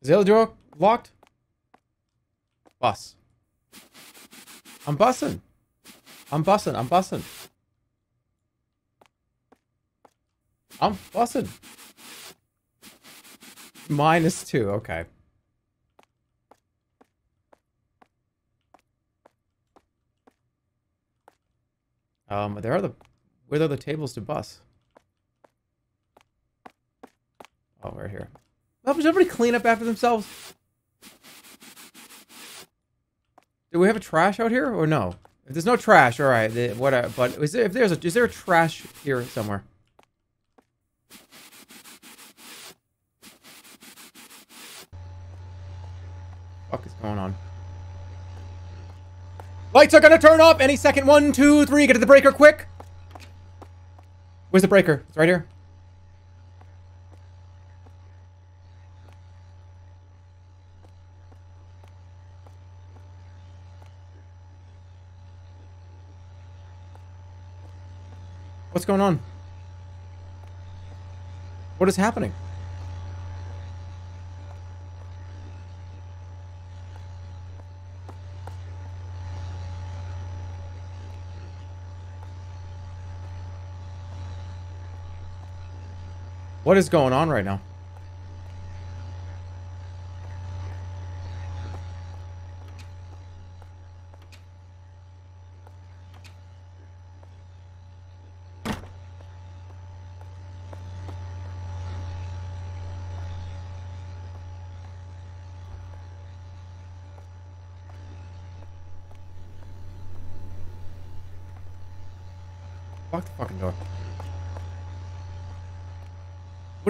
Is the other door locked? Bus. I'm bussing. I'm bussing. I'm bussing. I'm bussing. Minus two. Okay. Um, there are the where are the tables to bus? Oh, right here. Does everybody clean up after themselves? Do we have a trash out here or no? If there's no trash, all right. The, what? uh, But is there? If there's a, is there a trash here somewhere? Fuck is going on? Lights are gonna turn off any second. One, two, three. Get to the breaker quick. Where's the breaker? It's right here. What's going on? What is happening? What is going on right now?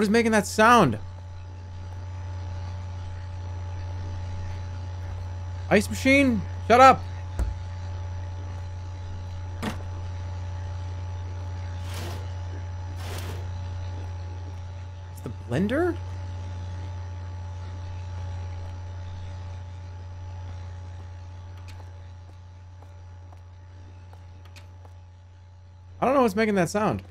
What is making that sound? Ice machine? Shut up! It's the blender? I don't know what's making that sound.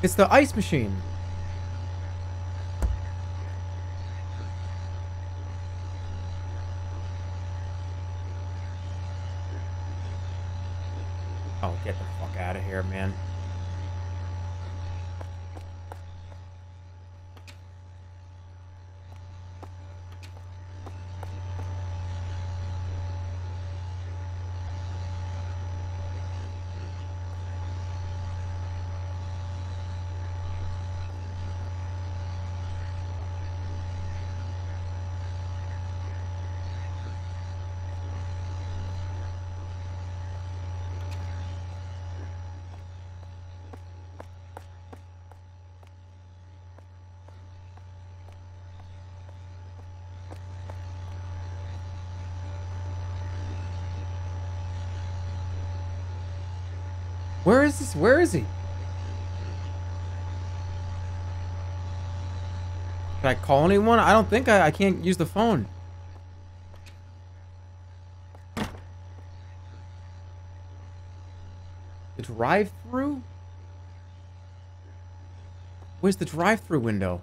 It's the ice machine. Oh, get the fuck out of here, man. Where is this? Where is he? Can I call anyone? I don't think I, I can't use the phone. The drive-through? Where's the drive-through window?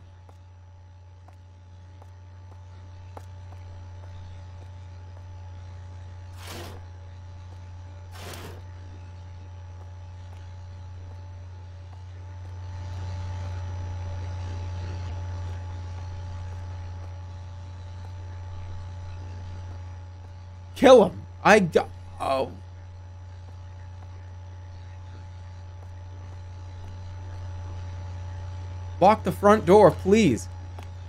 Kill him. I oh. Lock the front door, please.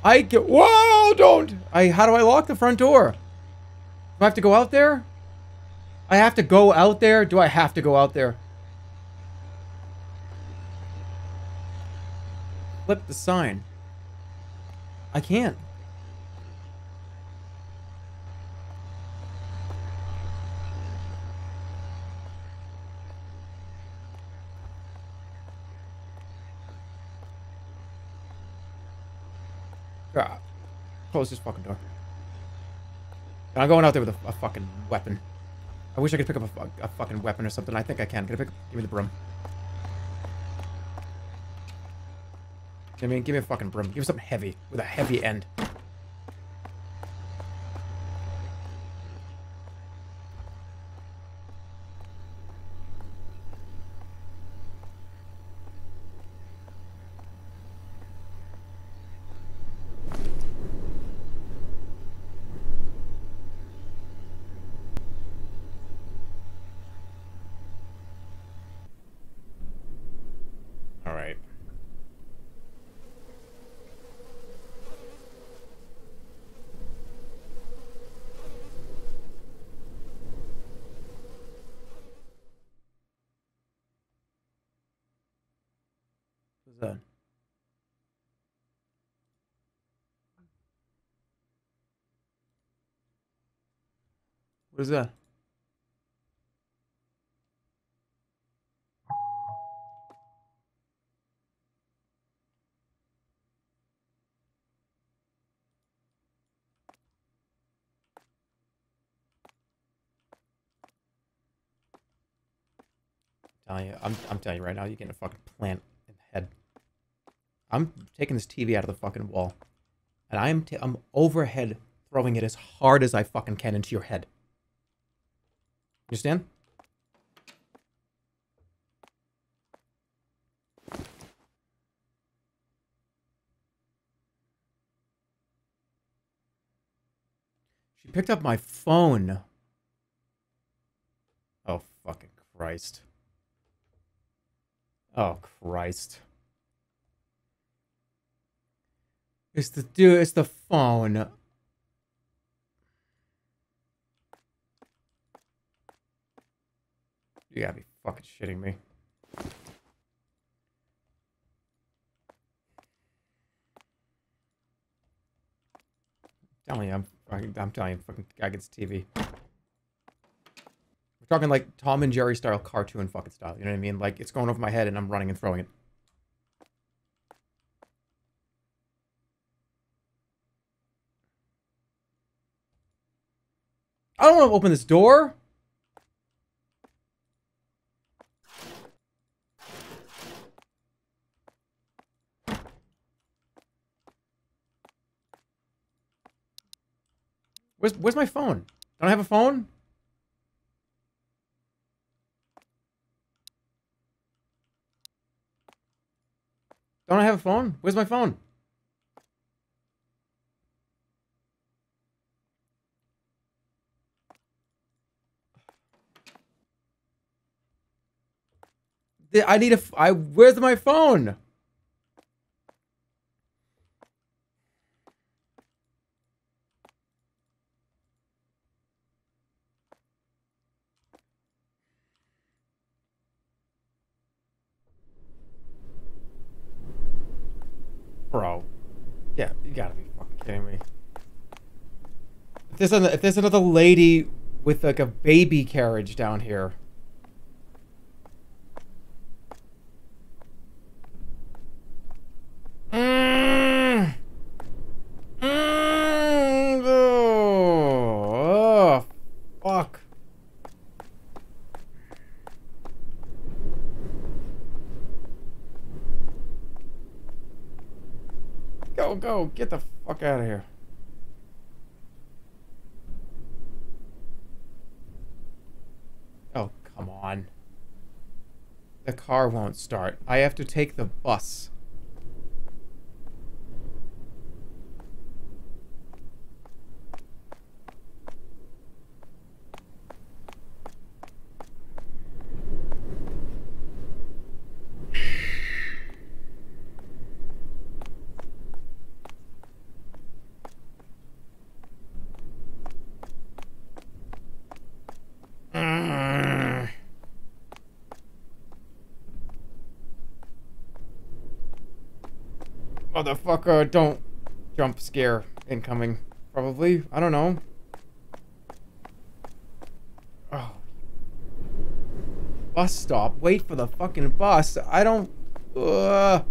I get. Whoa! Don't. I. How do I lock the front door? Do I have to go out there? I have to go out there. Do I have to go out there? Flip the sign. I can't. Ah, close this fucking door. I'm going out there with a, a, fucking weapon. I wish I could pick up a, a, fucking weapon or something. I think I can. Can I pick? up? Give me the broom. Give me, give me a fucking broom. Give me something heavy with a heavy end. All right. What's that? What is that? telling you, I'm, I'm telling you right now, you're getting a fucking plant in the head. I'm taking this TV out of the fucking wall, and I'm I'm overhead throwing it as hard as I fucking can into your head. You understand? She picked up my phone. Oh, fucking Christ. Oh, Christ. It's the dude, it's the phone. You gotta be fucking shitting me. telling you, I'm, I'm telling you, fucking guy gets TV. We're talking like Tom and Jerry style cartoon fucking style. You know what I mean? Like it's going over my head and I'm running and throwing it. I don't want to open this door. Where's where's my phone? Don't I have a phone? Don't I have a phone? Where's my phone? I need a. I. Where's my phone? Bro. Yeah, you gotta be fucking kidding me. If there's, an, if there's another lady with like a baby carriage down here. Mm. Mm. Oh, fuck. Go, go, get the fuck out of here. Oh, come on. The car won't start. I have to take the bus. Mm. Motherfucker, don't jump scare incoming. Probably. I don't know. Oh. Bus stop. Wait for the fucking bus. I don't... Mm.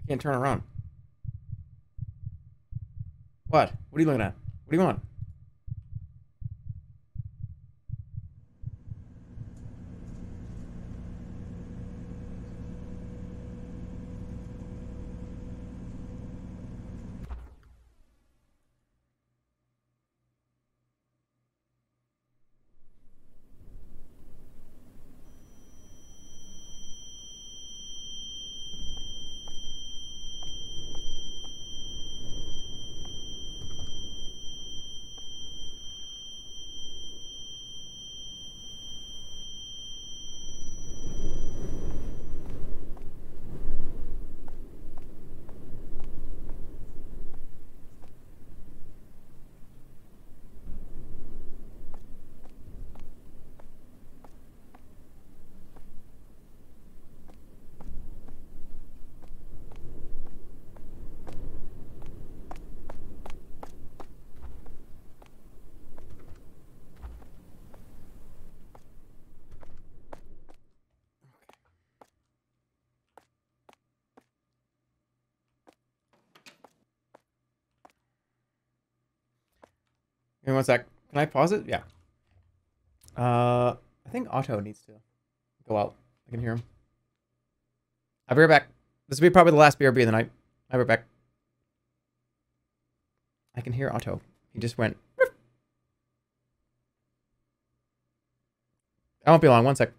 I can't turn around. What? What are you looking at? What do you want? Give me one sec. Can I pause it? Yeah. Uh, I think Otto needs to go out. I can hear him. I'll be right back. This will be probably the last BRB of the night. I'll be right back. I can hear Otto. He just went. I won't be long. One sec.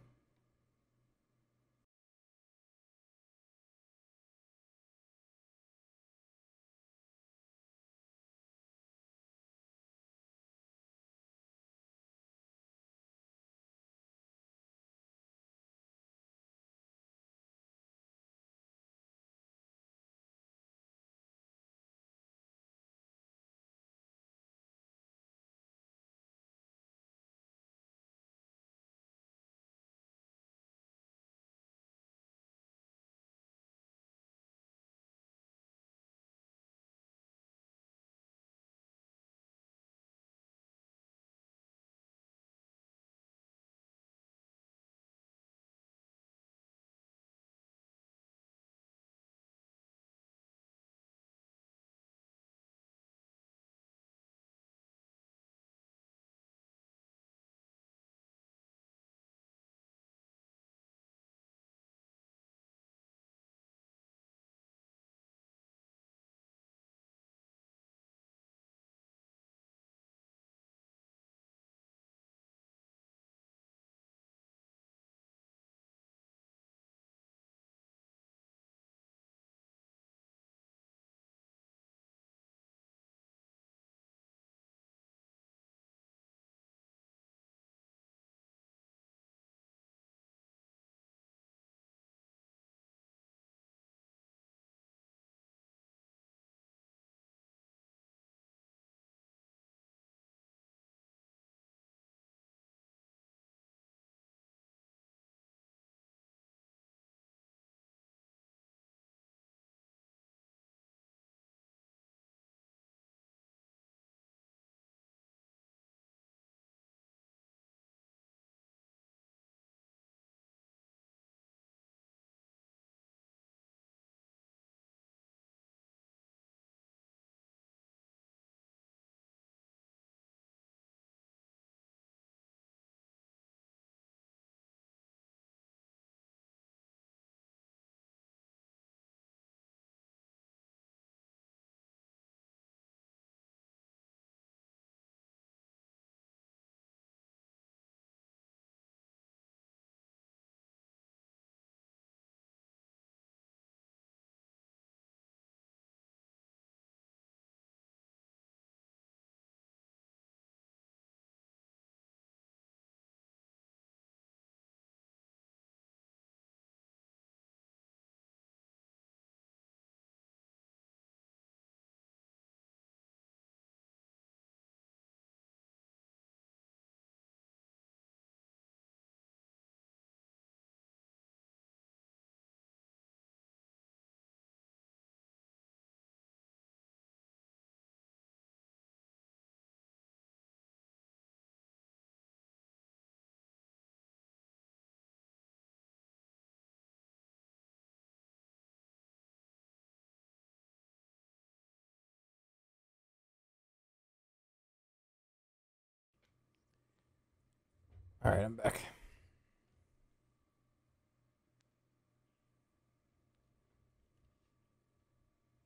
Right, I'm back.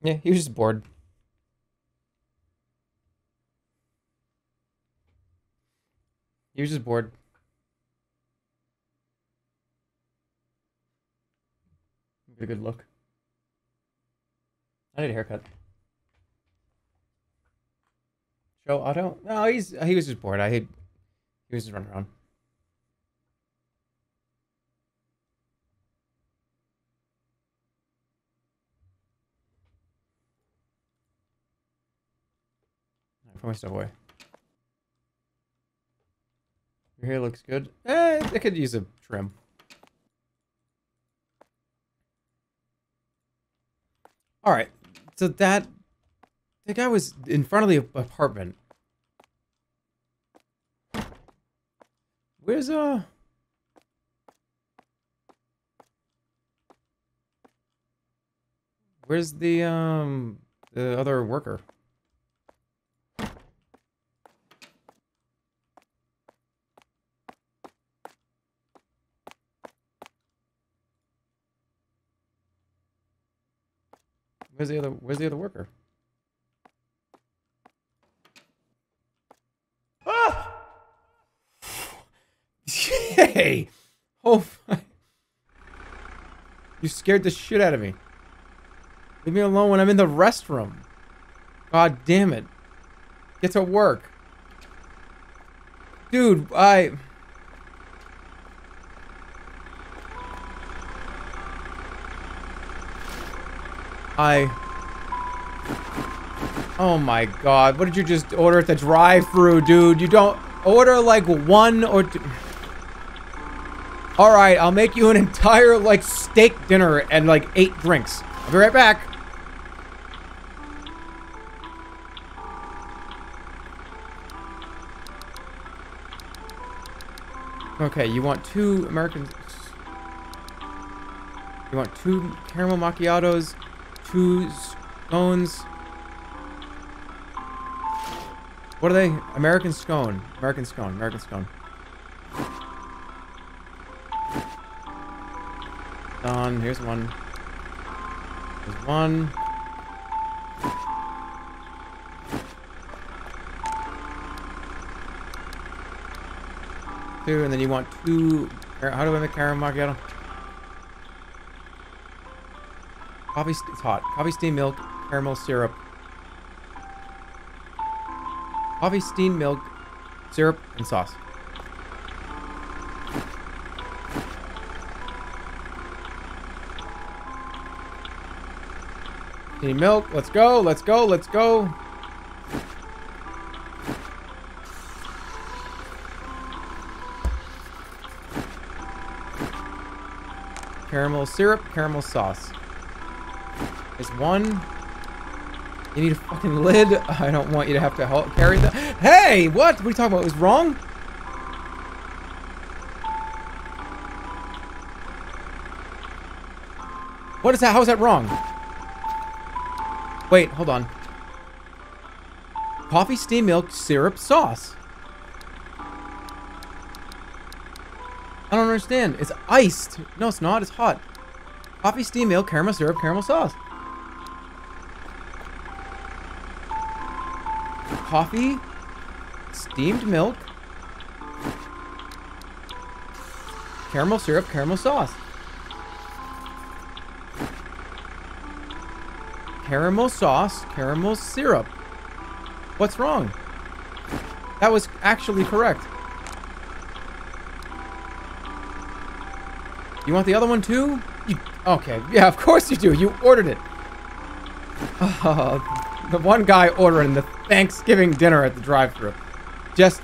Yeah, he was just bored. He was just bored. Get a good look. I need a haircut. Show Otto? No, he's he was just bored. I he was just running around. Put my stuff away. Your hair looks good. Eh, I could use a trim. All right. So that the guy was in front of the apartment. Where's uh Where's the um the other worker? Where's the other where's the other worker? Ah! Hey! Oh my. You scared the shit out of me. Leave me alone when I'm in the restroom. God damn it. Get to work. Dude, I... I... Oh my god, what did you just order at the drive-thru, dude? You don't order like one or two... Alright, I'll make you an entire, like, steak dinner and, like, eight drinks. I'll be right back. Okay, you want two American... You want two caramel macchiatos, two scones. What are they? American scone. American scone. American scone. Done. Here's one. There's one. Two, and then you want two. How do I make caramel macchiato? Coffee, it's hot. Coffee steamed milk, caramel syrup. Coffee steamed milk, syrup, and sauce. Steamed milk, let's go, let's go, let's go. Caramel syrup, caramel sauce. Is one. You need a fucking lid. I don't want you to have to help carry that. Hey, what? What are you talking about? It was wrong? What is that? How is that wrong? Wait, hold on. Coffee, steam milk, syrup, sauce. I don't understand. It's iced. No, it's not. It's hot. Coffee, steam milk, caramel syrup, caramel sauce. Coffee, steamed milk, caramel syrup, caramel sauce. Caramel sauce, caramel syrup. What's wrong? That was actually correct. You want the other one too? You, okay, yeah, of course you do. You ordered it. Oh, the one guy ordering the Thanksgiving dinner at the drive-thru. Just...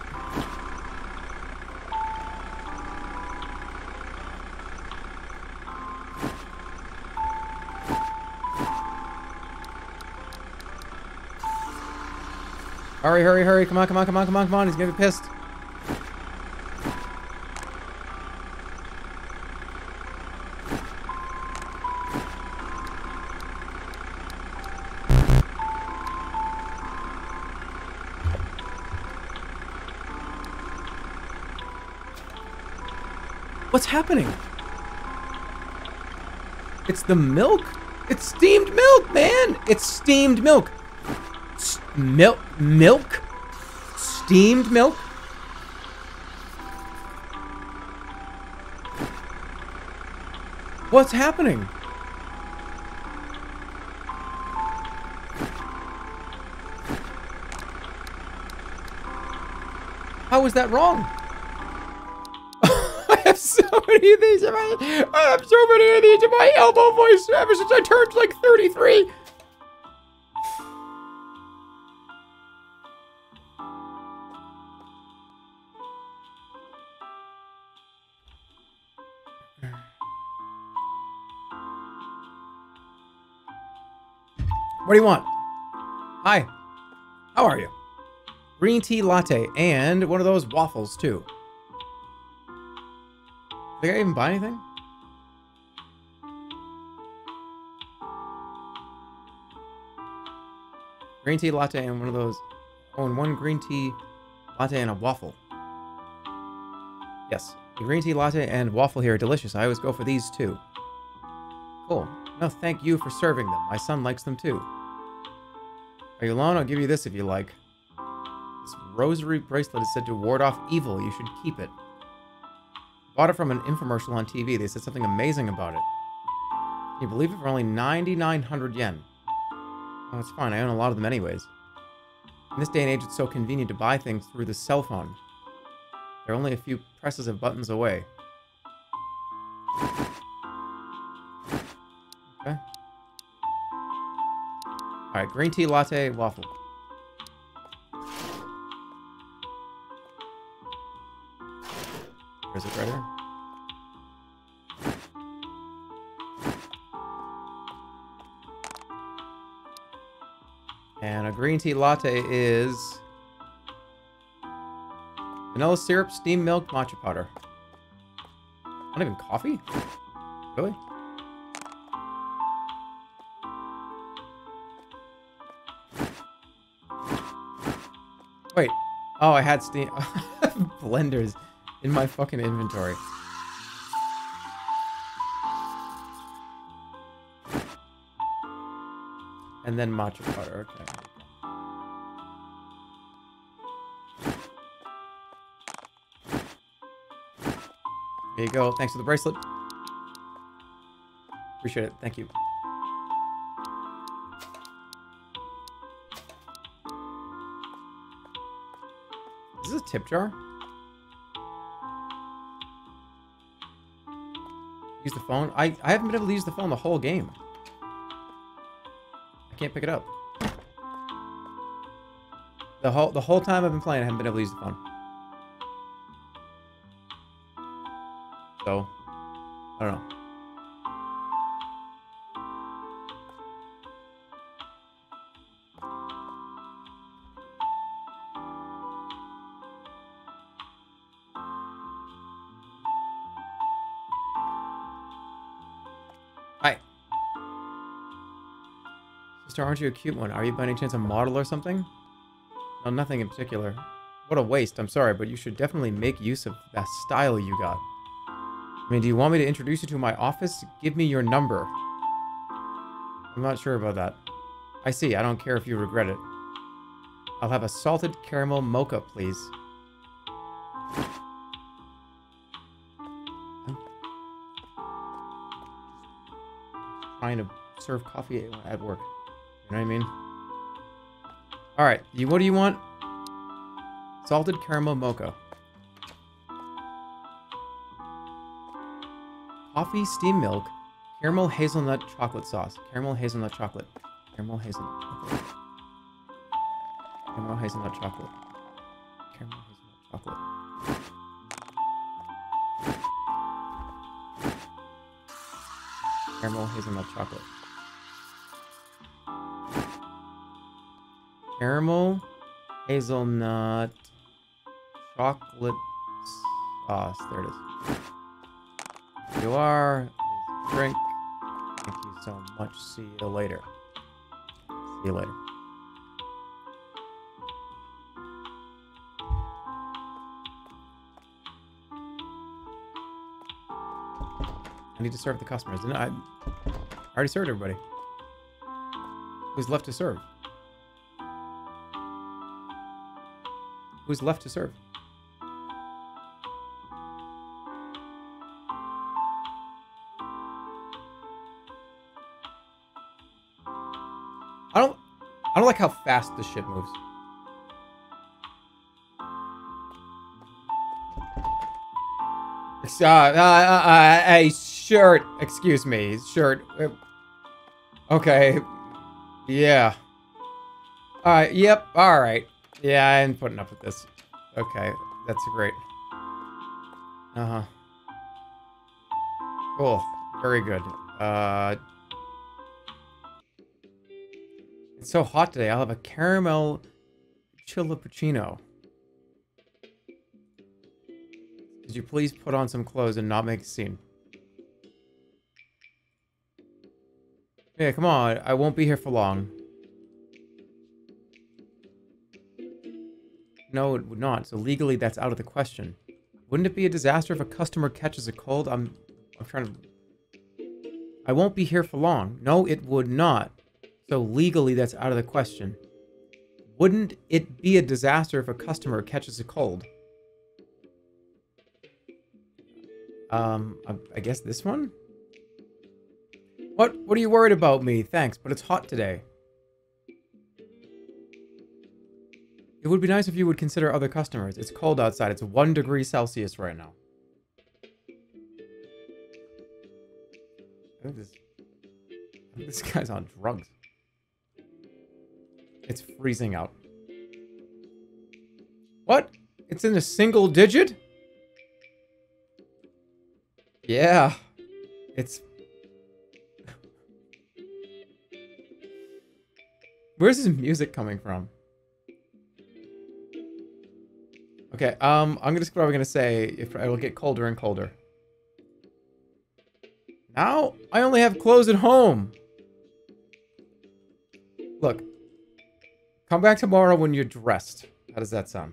Hurry, hurry, hurry. Come on, come on, come on, come on, come on. He's gonna be pissed. What's happening? It's the milk? It's steamed milk, man! It's steamed milk. S milk? Milk? Steamed milk? What's happening? How is that wrong? I have many of these in my I have so many of these in my elbow voice ever since I turned like 33. What do you want? Hi. How are you? Green tea latte and one of those waffles too. Did I even buy anything? Green tea latte and one of those. Oh, and one green tea latte and a waffle. Yes, the green tea latte and waffle here are delicious. I always go for these too. Cool. No, thank you for serving them. My son likes them too. Are you alone? I'll give you this if you like. This rosary bracelet is said to ward off evil. You should keep it. Bought it from an infomercial on TV. They said something amazing about it. Can you believe it? For only 9,900 yen. Oh, it's fine. I own a lot of them anyways. In this day and age, it's so convenient to buy things through the cell phone. They're only a few presses of buttons away. Okay. Alright, green tea latte, waffle. Where's it right here? And a green tea latte is vanilla syrup, steamed milk, matcha powder. Not even coffee? Really? Wait. Oh, I had steam blenders in my fucking inventory. And then matcha powder. Okay. There you go. Thanks for the bracelet. Appreciate it. Thank you. Is this a tip jar? Use the phone? I, I haven't been able to use the phone the whole game. I can't pick it up. The whole the whole time I've been playing, I haven't been able to use the phone. Sister, aren't you a cute one? Are you by any chance a model or something? No, nothing in particular. What a waste. I'm sorry, but you should definitely make use of that style you got. I mean, do you want me to introduce you to my office? Give me your number. I'm not sure about that. I see. I don't care if you regret it. I'll have a salted caramel mocha, please. I'm trying to serve coffee at work. You know what I mean? All right. You, what do you want? Salted caramel mocha. Coffee, steamed milk, caramel hazelnut chocolate sauce. Caramel hazelnut chocolate. Caramel hazelnut chocolate. Caramel hazelnut chocolate. Caramel hazelnut chocolate. Caramel hazelnut chocolate. Caramel hazelnut chocolate sauce. There it is. You are. Drink. Thank you so much. See you later. See you later. I need to serve the customers. And I, I already served everybody. Who's left to serve? Who's left to serve? I don't I don't like how fast this shit moves. Uh, uh, uh, uh, a shirt. Excuse me. Shirt. Uh, Okay. Yeah. Alright, yep, alright. Yeah, I'm putting up with this. Okay, that's great. Uh-huh. Cool. Very good. Uh... It's so hot today. I'll have a caramel chilipuccino. Could you please put on some clothes and not make a scene? Yeah, come on. I won't be here for long. No, it would not. So legally, that's out of the question. Wouldn't it be a disaster if a customer catches a cold? I'm, I'm trying to. I won't be here for long. No, it would not. So legally, that's out of the question. Wouldn't it be a disaster if a customer catches a cold? Um, I, I guess this one? What? What are you worried about me? Thanks, but it's hot today. It would be nice if you would consider other customers. It's cold outside. It's one degree Celsius right now. I think this, I think this guy's on drugs. It's freezing out. What? It's in a single digit? Yeah. It's... Where's his music coming from? Okay, um, I'm just probably gonna say if I will get colder and colder. Now, I only have clothes at home. Look. Come back tomorrow when you're dressed. How does that sound?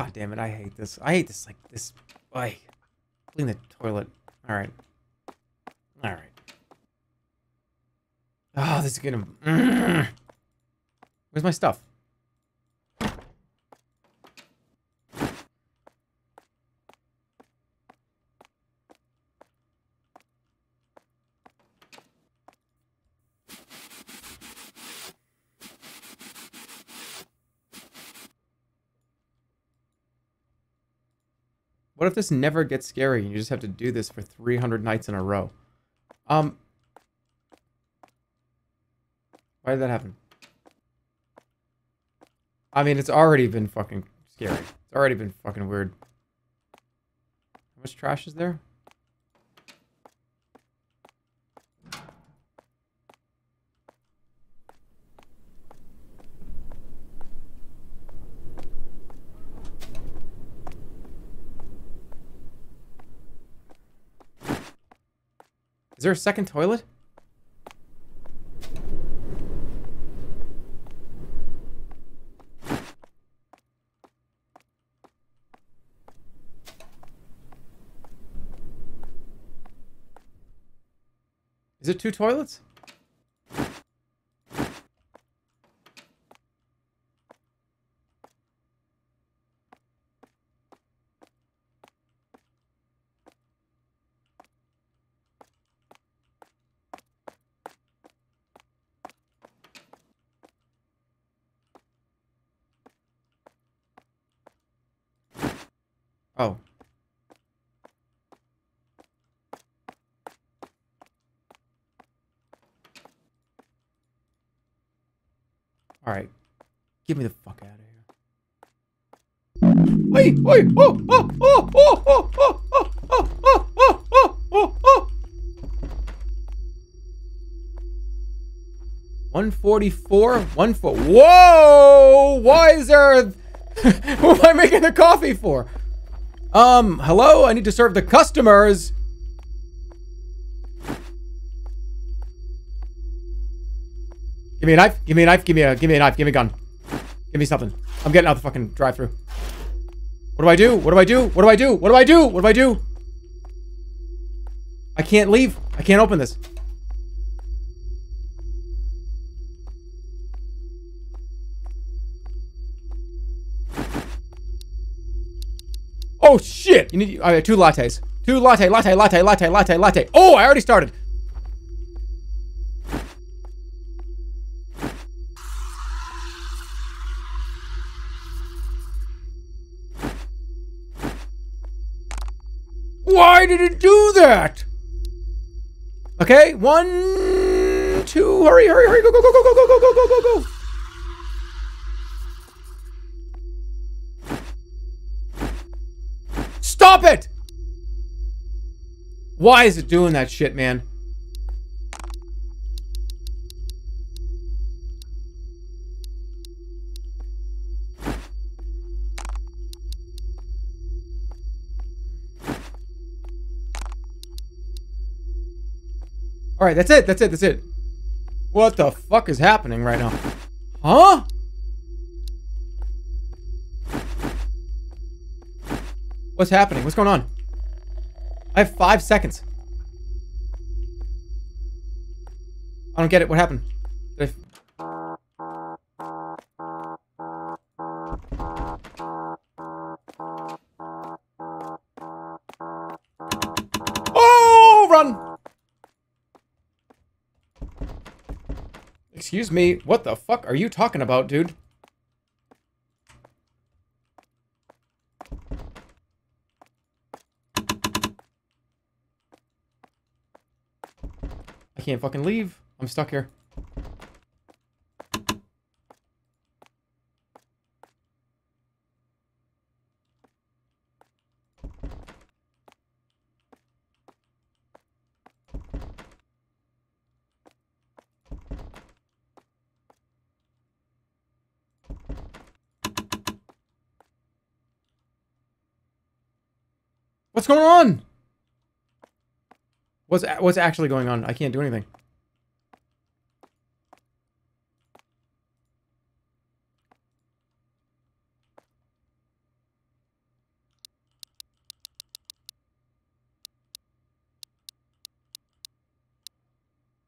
God damn it, I hate this. I hate this, like, this. Why? Clean the toilet. Alright. Alright. Oh, this is gonna... Mm. Where's my stuff? What if this never gets scary and you just have to do this for 300 nights in a row? Um. Why did that happen? I mean, it's already been fucking scary. It's already been fucking weird. How much trash is there? Is there a second toilet? Is it two toilets? Oh. All right. Get me the fuck out of wait, oh, oh, oh, oh, oh, oh, oh, oh, oh, oh, oh, oh, oh. 144, 14. Whoa! Why is there? Who am I making the coffee for? Um, hello? I need to serve the customers. Give me a knife. Give me a knife. Give me a give me a knife. Give me a gun. Give me something. I'm getting out the fucking drive-through. What do I do? What do I do? What do I do? What do I do? What do I do? I can't leave. I can't open this. Oh shit! You need uh, two lattes. Two latte, latte, latte, latte, latte, latte. Oh, I already started. Did it do that? Okay, one, two, hurry, hurry, hurry, go, go, go, go, go, go, go, go, go, go, go. Stop it! Why is it doing that shit, man? All right, that's it. That's it. That's it. What the fuck is happening right now? Huh? What's happening? What's going on? I have five seconds. I don't get it. What happened? Excuse me. What the fuck are you talking about, dude? I can't fucking leave. I'm stuck here. What's going on? What's what's actually going on? I can't do anything.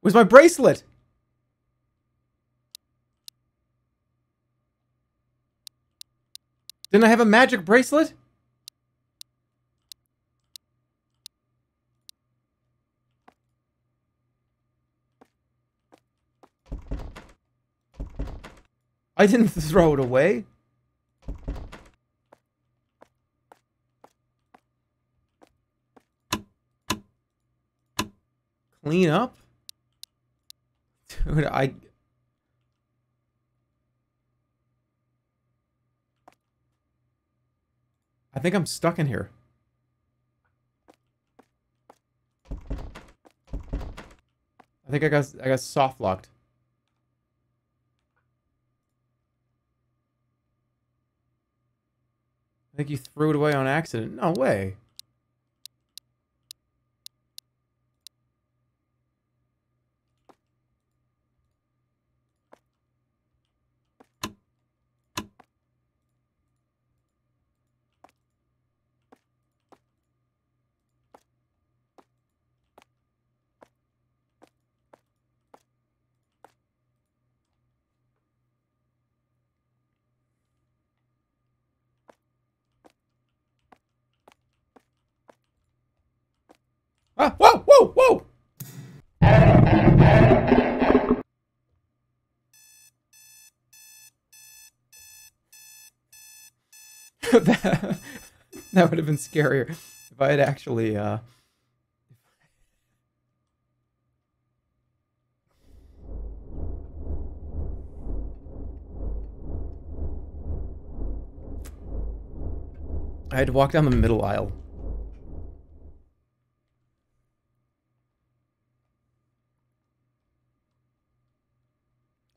Where's my bracelet? Didn't I have a magic bracelet? I didn't throw it away. Clean up? Dude, I... I think I'm stuck in here. I think I got I got soft locked. I think you threw it away on accident. No way. Ah, whoa, whoa, whoa! that, that would have been scarier if I had actually, uh... I had to walk down the middle aisle.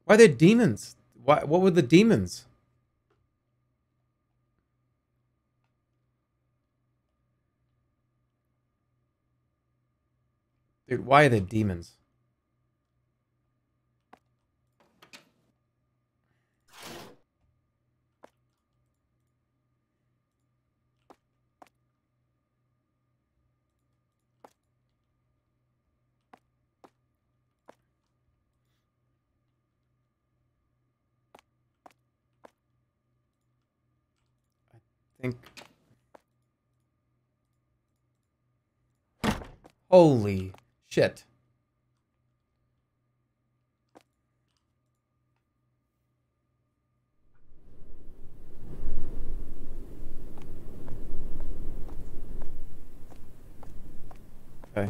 Why are they demons? Why, what were the demons? Dude, why are they demons? I think. Holy shit. Okay.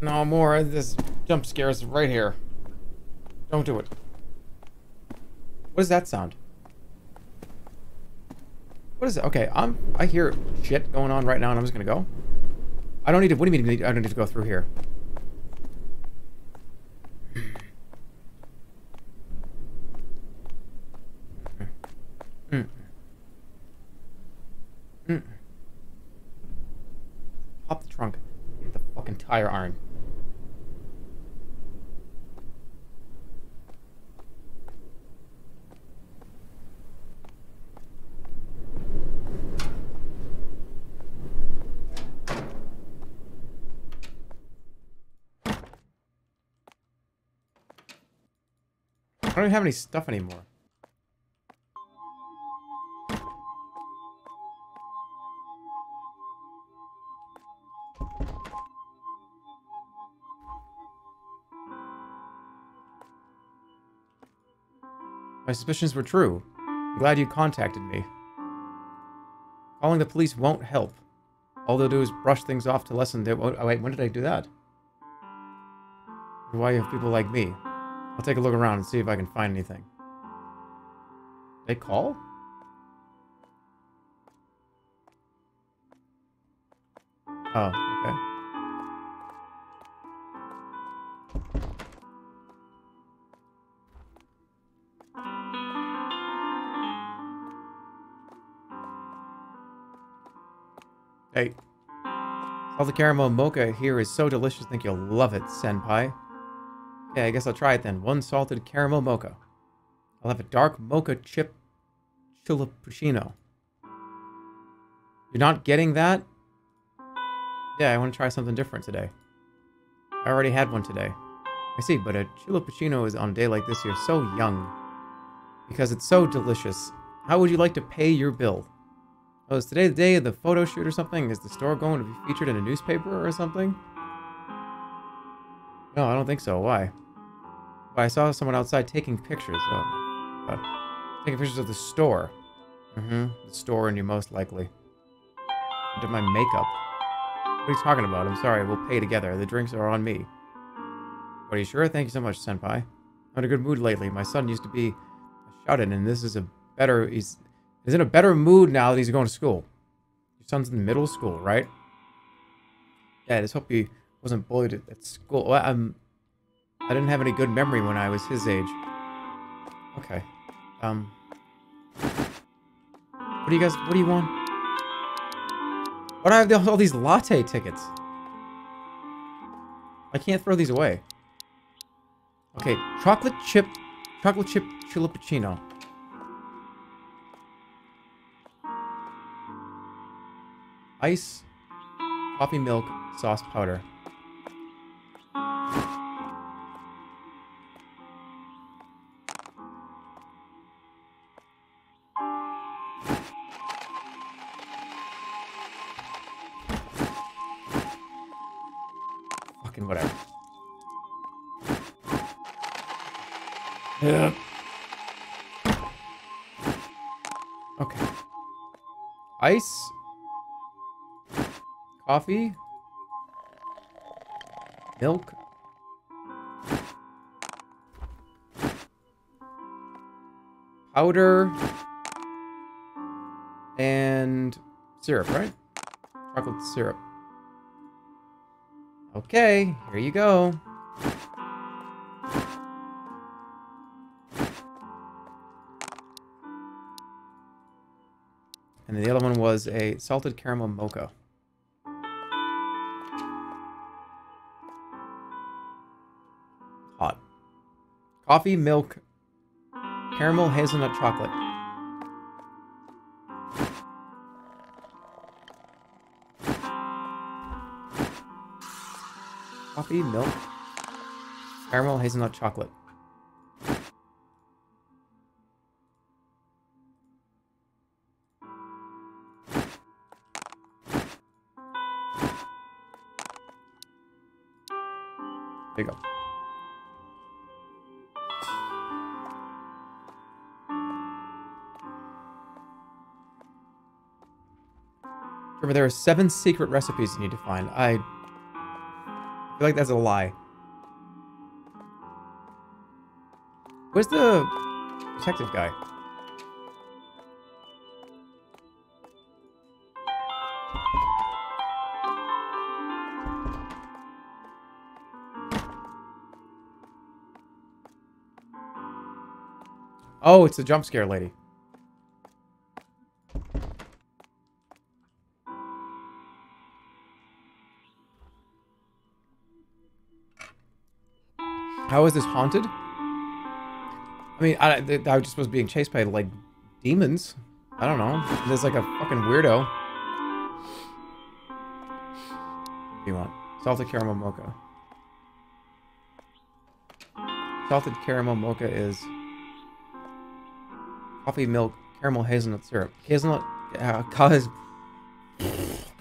No more. This jump scares right here. Don't do it. What does that sound? What is it? Okay, I'm. I hear shit going on right now, and I'm just gonna go. I don't need to. What do you mean? I don't need to go through here. Mm. Mm. Pop the trunk. Get the fucking tire iron. Don't even have any stuff anymore. My suspicions were true. I'm glad you contacted me. Calling the police won't help. All they'll do is brush things off to lessen their... Oh, wait, when did I do that? Why you have people like me? I'll take a look around and see if I can find anything. They call? Oh, okay. Hey. Salted caramel mocha here is so delicious. I think you'll love it, senpai. Okay, I guess I'll try it then. One salted caramel mocha. I'll have a dark mocha chip chilipuccino. You're not getting that? Yeah, I want to try something different today. I already had one today. I see, but a chilipuccino is on a day like this you're so young. Because it's so delicious. How would you like to pay your bill? Oh, is today the day of the photo shoot or something? Is the store going to be featured in a newspaper or something? No, I don't think so. Why? Well, I saw someone outside taking pictures. Oh, God. Taking pictures of the store. Mm-hmm. The store and you most likely. I did my makeup. What are you talking about? I'm sorry. We'll pay together. The drinks are on me. What Are you sure? Thank you so much, Senpai. I'm in a good mood lately. My son used to be a shut-in, and this is a better... He's, he's in a better mood now that he's going to school. Your son's in middle school, right? Yeah, I just hope he wasn't bullied at school. Well, I'm... I didn't have any good memory when I was his age. Okay. Um... What do you guys... What do you want? Why do I have all these latte tickets? I can't throw these away. Okay, chocolate chip... Chocolate chip chilipuccino. Ice, coffee milk, sauce powder. Ice. Coffee. Milk. Powder. And syrup, right? Chocolate syrup. Okay, here you go. And the other one was a salted caramel mocha. Hot. Coffee, milk, caramel, hazelnut, chocolate. Coffee, milk, caramel, hazelnut, chocolate. There you go. Remember, there are seven secret recipes you need to find. I feel like that's a lie. Where's the detective guy? Oh, it's the jump scare lady. How is this haunted? I mean, I, I just was being chased by, like, demons. I don't know. There's, like, a fucking weirdo. What do you want? Salted caramel mocha. Salted caramel mocha is coffee milk, caramel hazelnut syrup. Hazelnut, uh, cause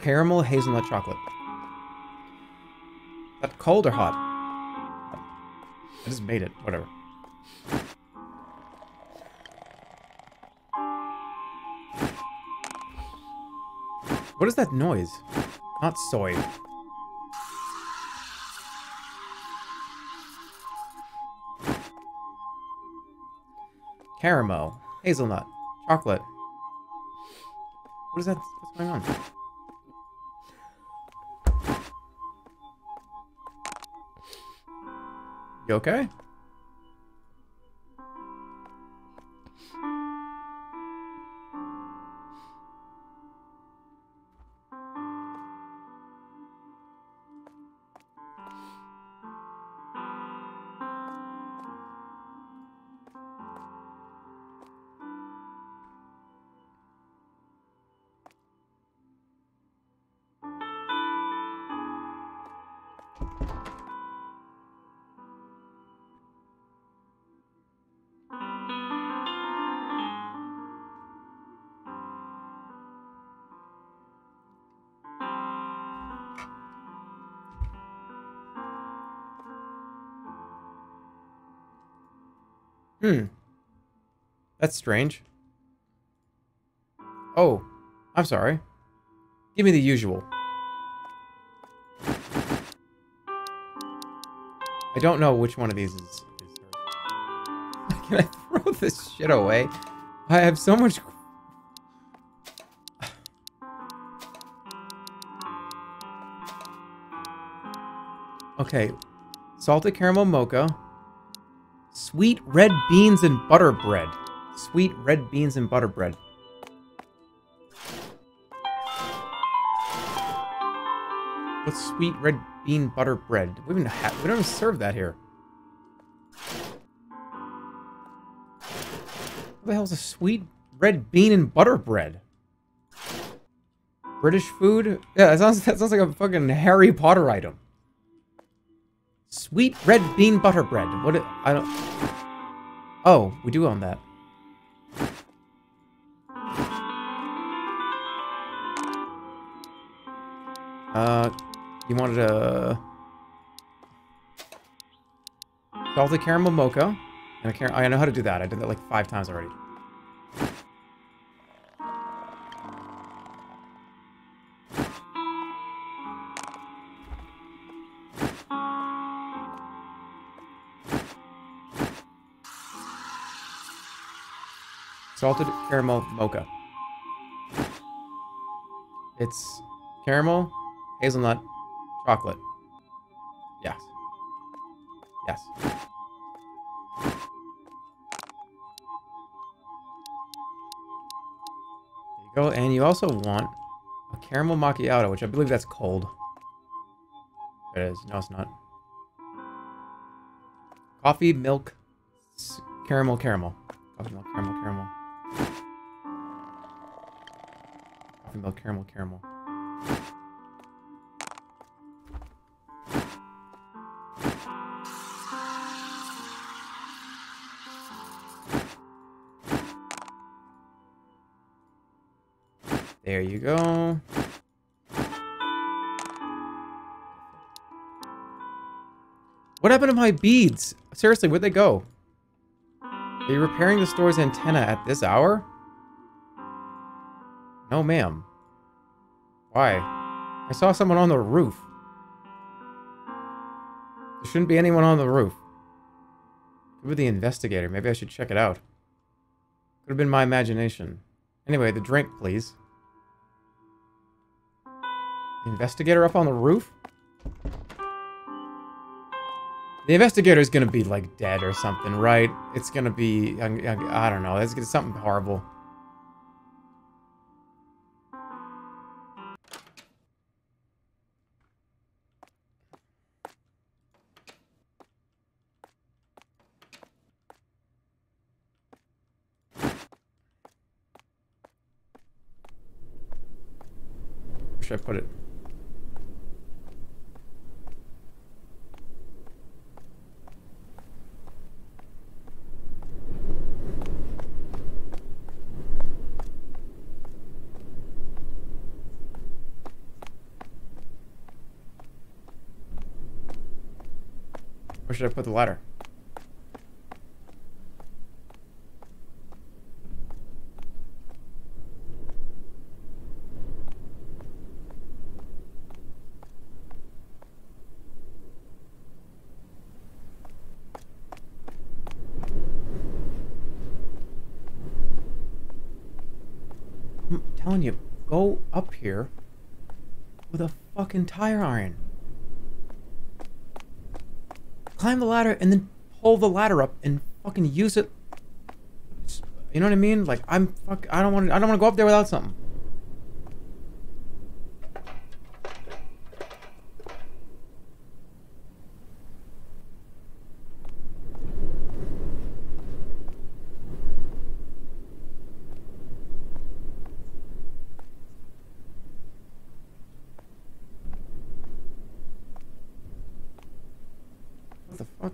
caramel hazelnut chocolate. That cold or hot? I just made it. Whatever. What is that noise? Not soy. Caramel, hazelnut, chocolate. What is that? What's going on? You okay? That's strange. Oh, I'm sorry. Give me the usual. I don't know which one of these is, is Can I throw this shit away? I have so much... Okay. Salted caramel mocha. Sweet red beans and butter bread. Sweet red beans and butter bread. What's sweet red bean butter bread? We don't have, we don't even serve that here. What the hell is a sweet red bean and butter bread? British food? Yeah, that sounds that sounds like a fucking Harry Potter item. Sweet red bean butter bread. What? I don't. Oh, we do own that. Uh, you wanted a salted caramel mocha, and a car I know how to do that. I did that like five times already. Salted caramel mocha. It's caramel, hazelnut, chocolate. Yes. Yes. There you go. And you also want a caramel macchiato, which I believe that's cold. It is. No, it's not. Coffee, milk, caramel, caramel. Coffee, milk, caramel, caramel. Coffee, milk, caramel, caramel. Happened to my beads? Seriously, where'd they go? Are you repairing the store's antenna at this hour? No, ma'am. Why? I saw someone on the roof. There shouldn't be anyone on the roof. Could be the investigator. Maybe I should check it out. Could have been my imagination. Anyway, the drink, please. The investigator up on the roof? The investigator is gonna be, like, dead or something, right? It's gonna be... I, I, I don't know. It's, it's something horrible. should I put it? Where should I put the ladder? Hmm, I'm telling you, go up here with a fucking tire iron. Climb the ladder and then pull the ladder up and fucking use it. You know what I mean? Like I'm fuck. I don't want. I don't want to go up there without something. What the fuck?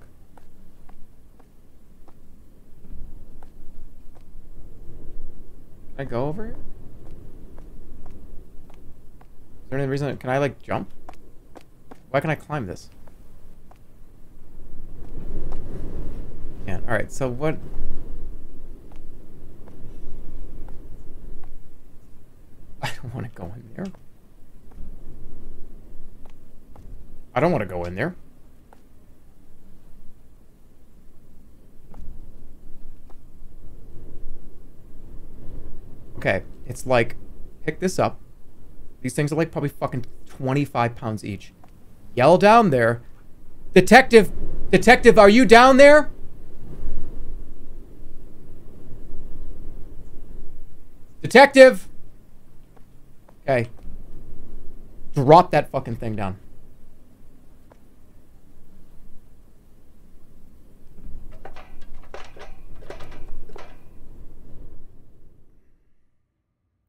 Can I go over here? Any reason? Can I like jump? Why can I climb this? Can't. All right. So what? I don't want to go in there. I don't want to go in there. Okay, it's like, pick this up. These things are like probably fucking 25 pounds each. Yell down there. Detective, detective, are you down there? Detective! Okay. Drop that fucking thing down.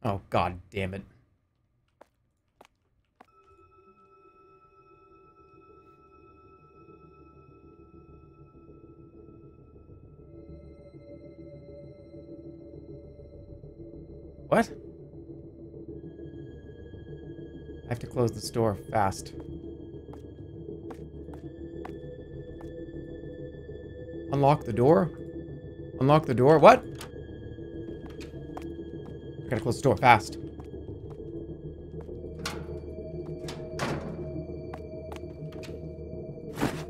Oh, god damn it. What? I have to close the store fast. Unlock the door? Unlock the door? What? I Gotta close the door fast.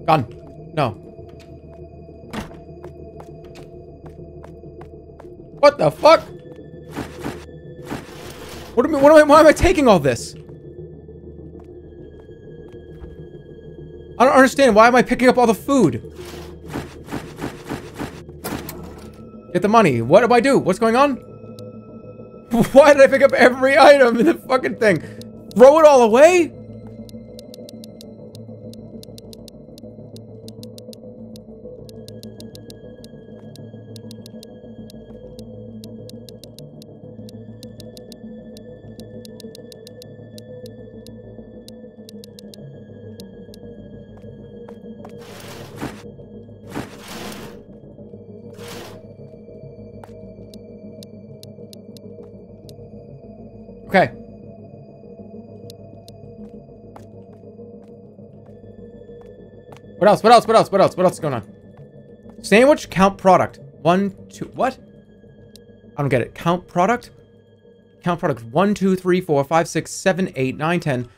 Gun. No. What the fuck? What am I, why am I taking all this? I don't understand. Why am I picking up all the food? Get the money. What do I do? What's going on? Why did I pick up every item in the fucking thing? Throw it all away? What else? What else? What else? What else? What else is going on? Sandwich count product. One, two, what? I don't get it. Count product? Count product. 1, 2, 3, 4, 5, 6, 7, 8, 9, 10,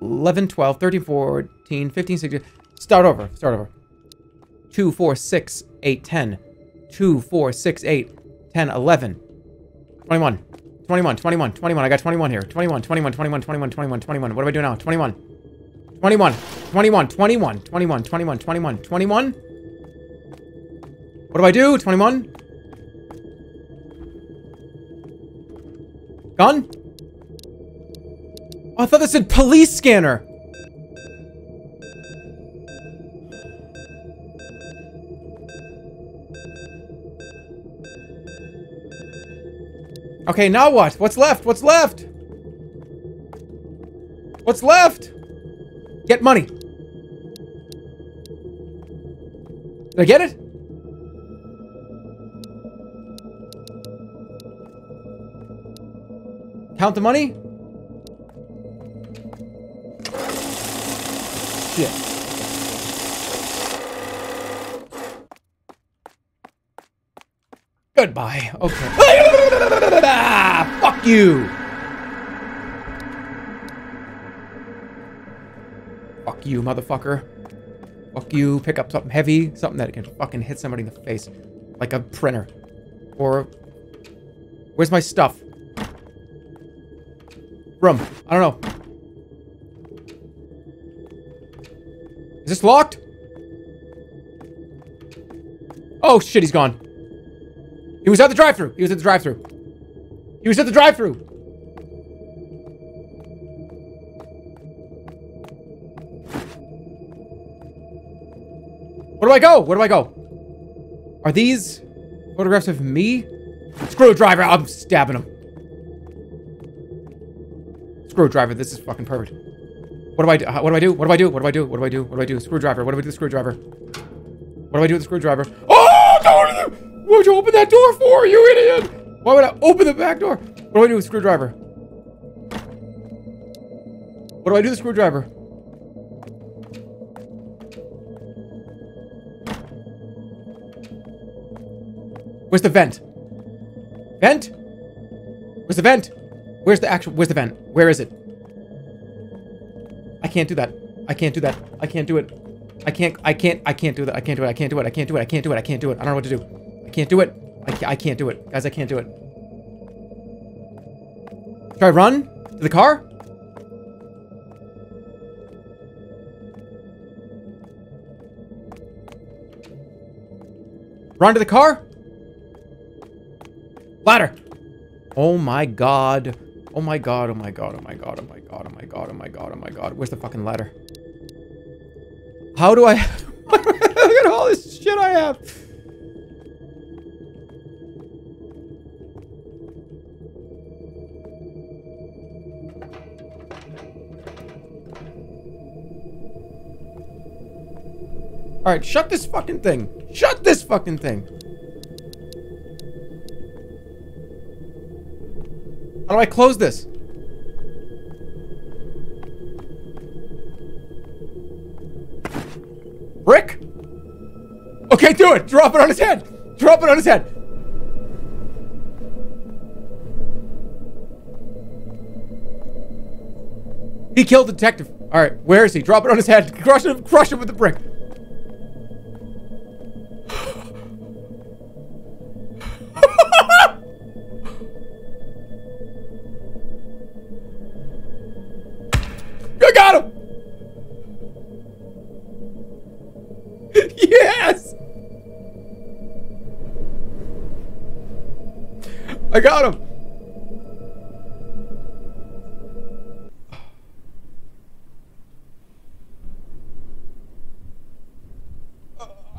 11, 12, 13, 14, 15, 16. Start over. Start over. 2, 4, 6, 8, 10. 2, 4, 6, 8, 10, 11. 21. 21, 21, 21. I got 21 here. 21, 21, 21, 21, 21, 21. What do I do now? 21. 21, 21, 21, 21, 21, 21, 21. What do I do? 21. Gun? Oh, I thought this said police scanner. Okay, now what? What's left? What's left? What's left? Get money. Did I get it? Count the money? Shit. Goodbye. Okay. Ah, fuck you. Fuck you, motherfucker. Fuck you. Pick up something heavy, something that can fucking hit somebody in the face. Like a printer. Or... Where's my stuff? Room. I don't know. Is this locked? Oh shit, he's gone. He was at the drive-thru. He was at the drive-thru. He was at the drive-thru. Where do I go? Where do I go? Are these photographs of me? Screwdriver, I'm stabbing him. Screwdriver, this is fucking perfect. What do I do? What do I do? What do I do? What do I do? What do I do? What do I do? Screwdriver. What do I do with the screwdriver? What do I do with the screwdriver? Oh, don't! What would you open that door for, you idiot? Why would I open the back door? What do I do with the screwdriver? What do I do with the screwdriver? Where's the vent? Vent? Where's the vent? Where's the actual, where's the vent? Where is it? I can't do that. I can't do that. I can't do it. I can't, I can't, I can't do that. I can't do it. I can't do it. I can't do it. I can't do it. I can't do it. I don't know what to do. I can't do it. I can't, I can't do it. Guys, I can't do it. Should I run to the car? Run to the car? Ladder. Oh my god. Oh my god, oh my god, oh my god, oh my god, oh my god, oh my god, oh my god. Where's the fucking ladder? How do I... Look at all this shit I have. Alright, shut this fucking thing. Shut this fucking thing. How do I close this? Brick? Okay, do it. Drop it on his head. Drop it on his head. He killed the detective. All right, where is he? Drop it on his head. Crush him. Crush him with the brick.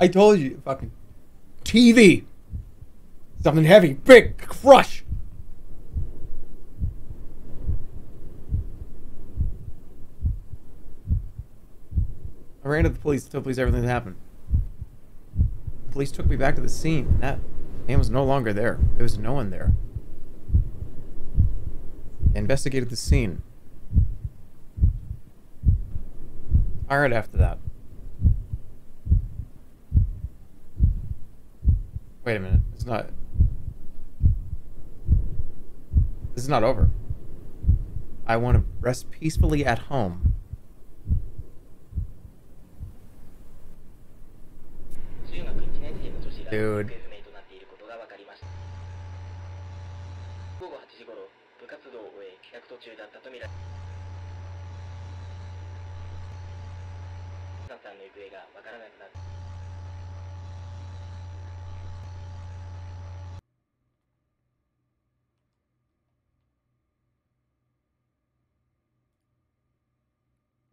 I told you, fucking TV. Something heavy, big, crush. I ran to the police, told police everything that happened. Police took me back to the scene. And that man was no longer there. There was no one there. They investigated the scene. Tired after that. Wait a minute. It's not. This is not over. I want to rest peacefully at home. Dude.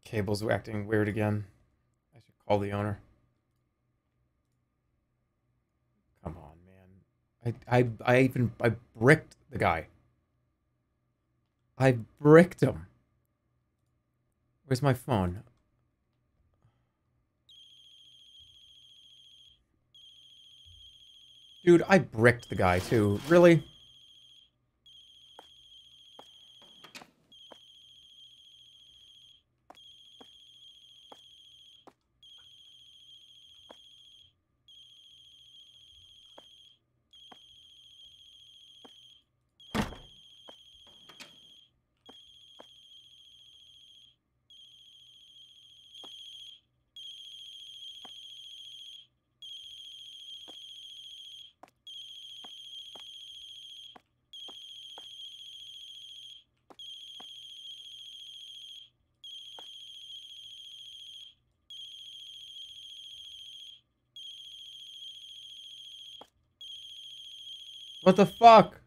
Cable's acting weird again. I should call the owner. Come on, man. I I I even I bricked the guy. I bricked him. Where's my phone? Dude, I bricked the guy too. Really? What the fuck?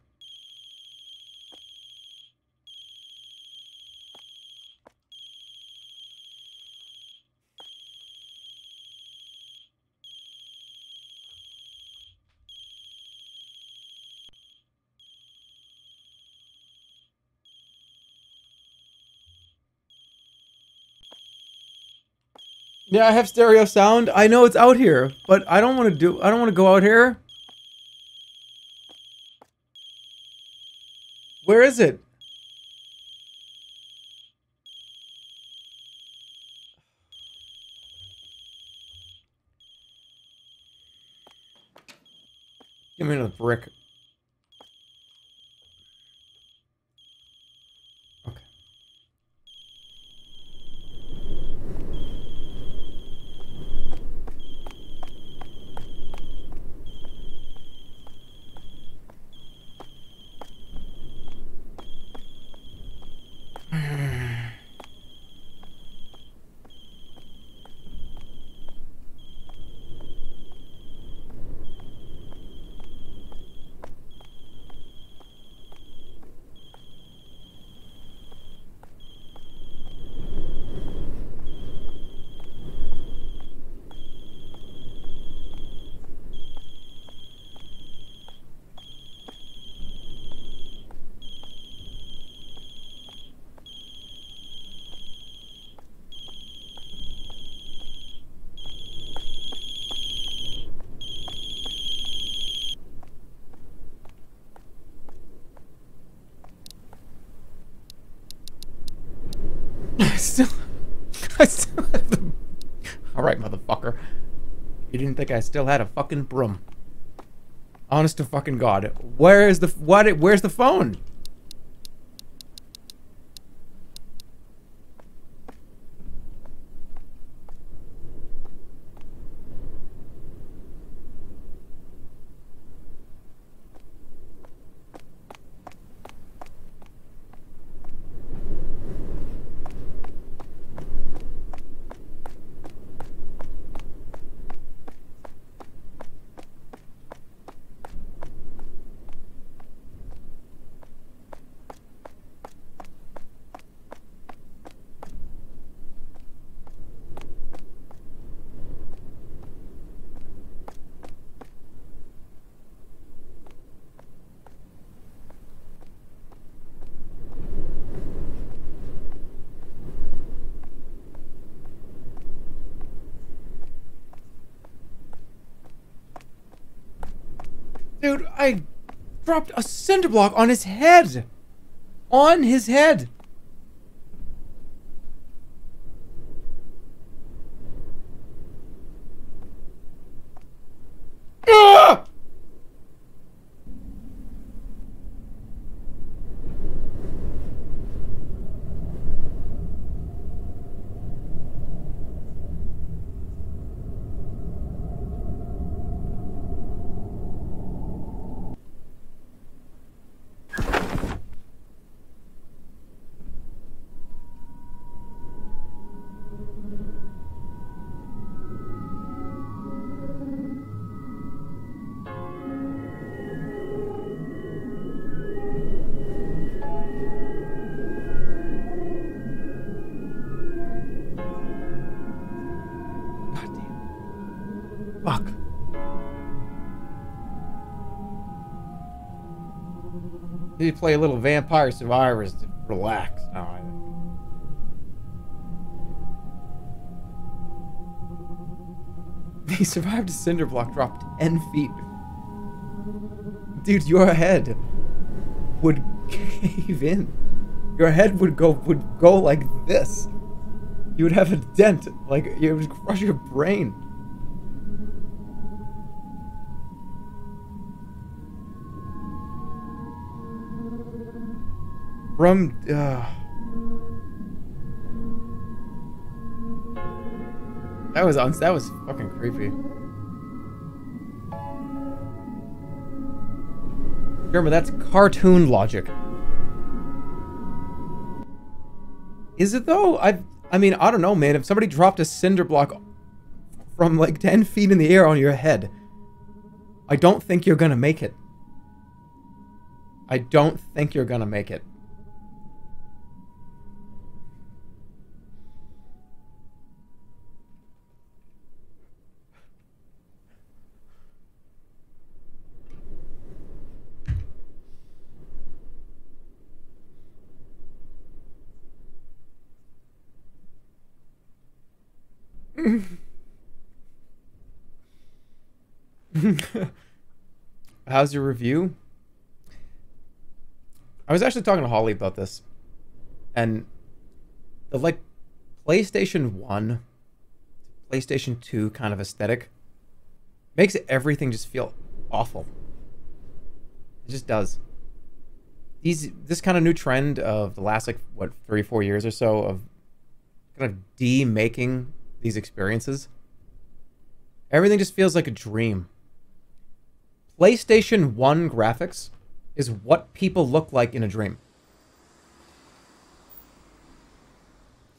Yeah, I have stereo sound. I know it's out here, but I don't want to do I don't want to go out here. Where is it? Give me another brick. Okay. I still, I still have the. All right, motherfucker. You didn't think I still had a fucking broom? Honest to fucking god, where is the what? Where's the phone? Dude, I dropped a cinder block on his head. On his head. Need play a little Vampire Survivors to relax. No, I He survived a cinder block drop 10 feet. Dude, your head would cave in. Your head would go would go like this. You would have a dent, like it would crush your brain. From uh, that was that was fucking creepy. Remember, that's cartoon logic. Is it though? I I mean, I don't know, man. If somebody dropped a cinder block from like 10 feet in the air on your head, I don't think you're gonna make it. I don't think you're gonna make it. How's your review? I was actually talking to Holly about this. And the like PlayStation 1, PlayStation 2 kind of aesthetic makes everything just feel awful. It just does. These this kind of new trend of the last like what, 3 4 years or so of kind of de-making these experiences. Everything just feels like a dream. PlayStation 1 graphics is what people look like in a dream.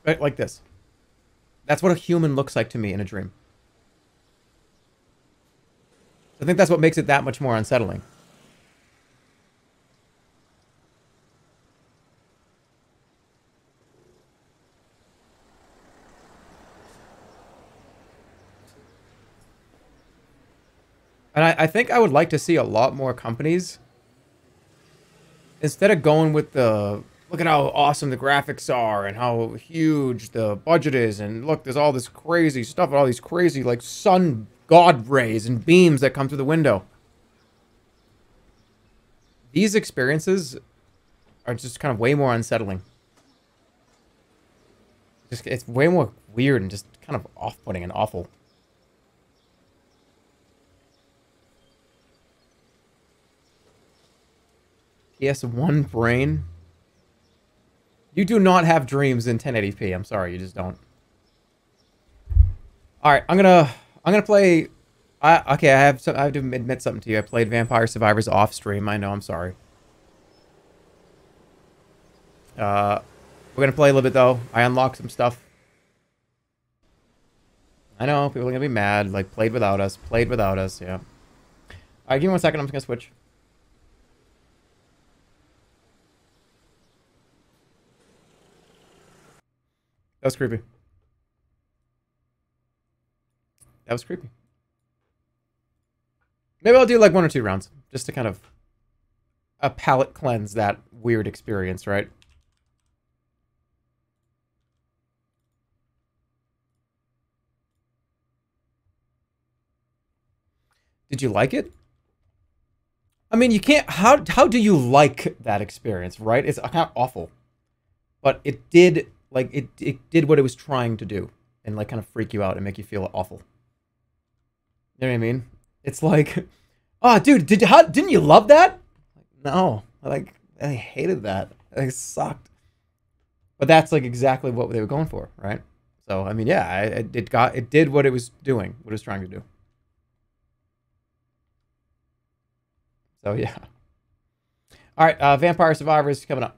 Right, like this. That's what a human looks like to me in a dream. I think that's what makes it that much more unsettling. And I, I think I would like to see a lot more companies instead of going with the look at how awesome the graphics are and how huge the budget is and look there's all this crazy stuff all these crazy like sun god rays and beams that come through the window. These experiences are just kind of way more unsettling. Just it's way more weird and just kind of off-putting and awful PS1 brain. You do not have dreams in 1080p. I'm sorry, you just don't. All right, I'm gonna I'm gonna play. I okay. I have some, I have to admit something to you. I played Vampire Survivors off stream. I know. I'm sorry. Uh, we're gonna play a little bit though. I unlocked some stuff. I know people are gonna be mad. Like played without us. Played without us. Yeah. All right, give me one second. I'm just gonna switch. That was creepy. That was creepy. Maybe I'll do like one or two rounds just to kind of a palate cleanse that weird experience, right? Did you like it? I mean, you can't. How how do you like that experience, right? It's kind of awful, but it did like it it did what it was trying to do and like kind of freak you out and make you feel awful. You know what I mean? It's like, oh, dude, did you how didn't you love that? No, like I hated that. It sucked. But that's like exactly what they were going for, right? So I mean, yeah, it got it did what it was doing, what it was trying to do. So yeah. All right, uh, Vampire Survivors coming up.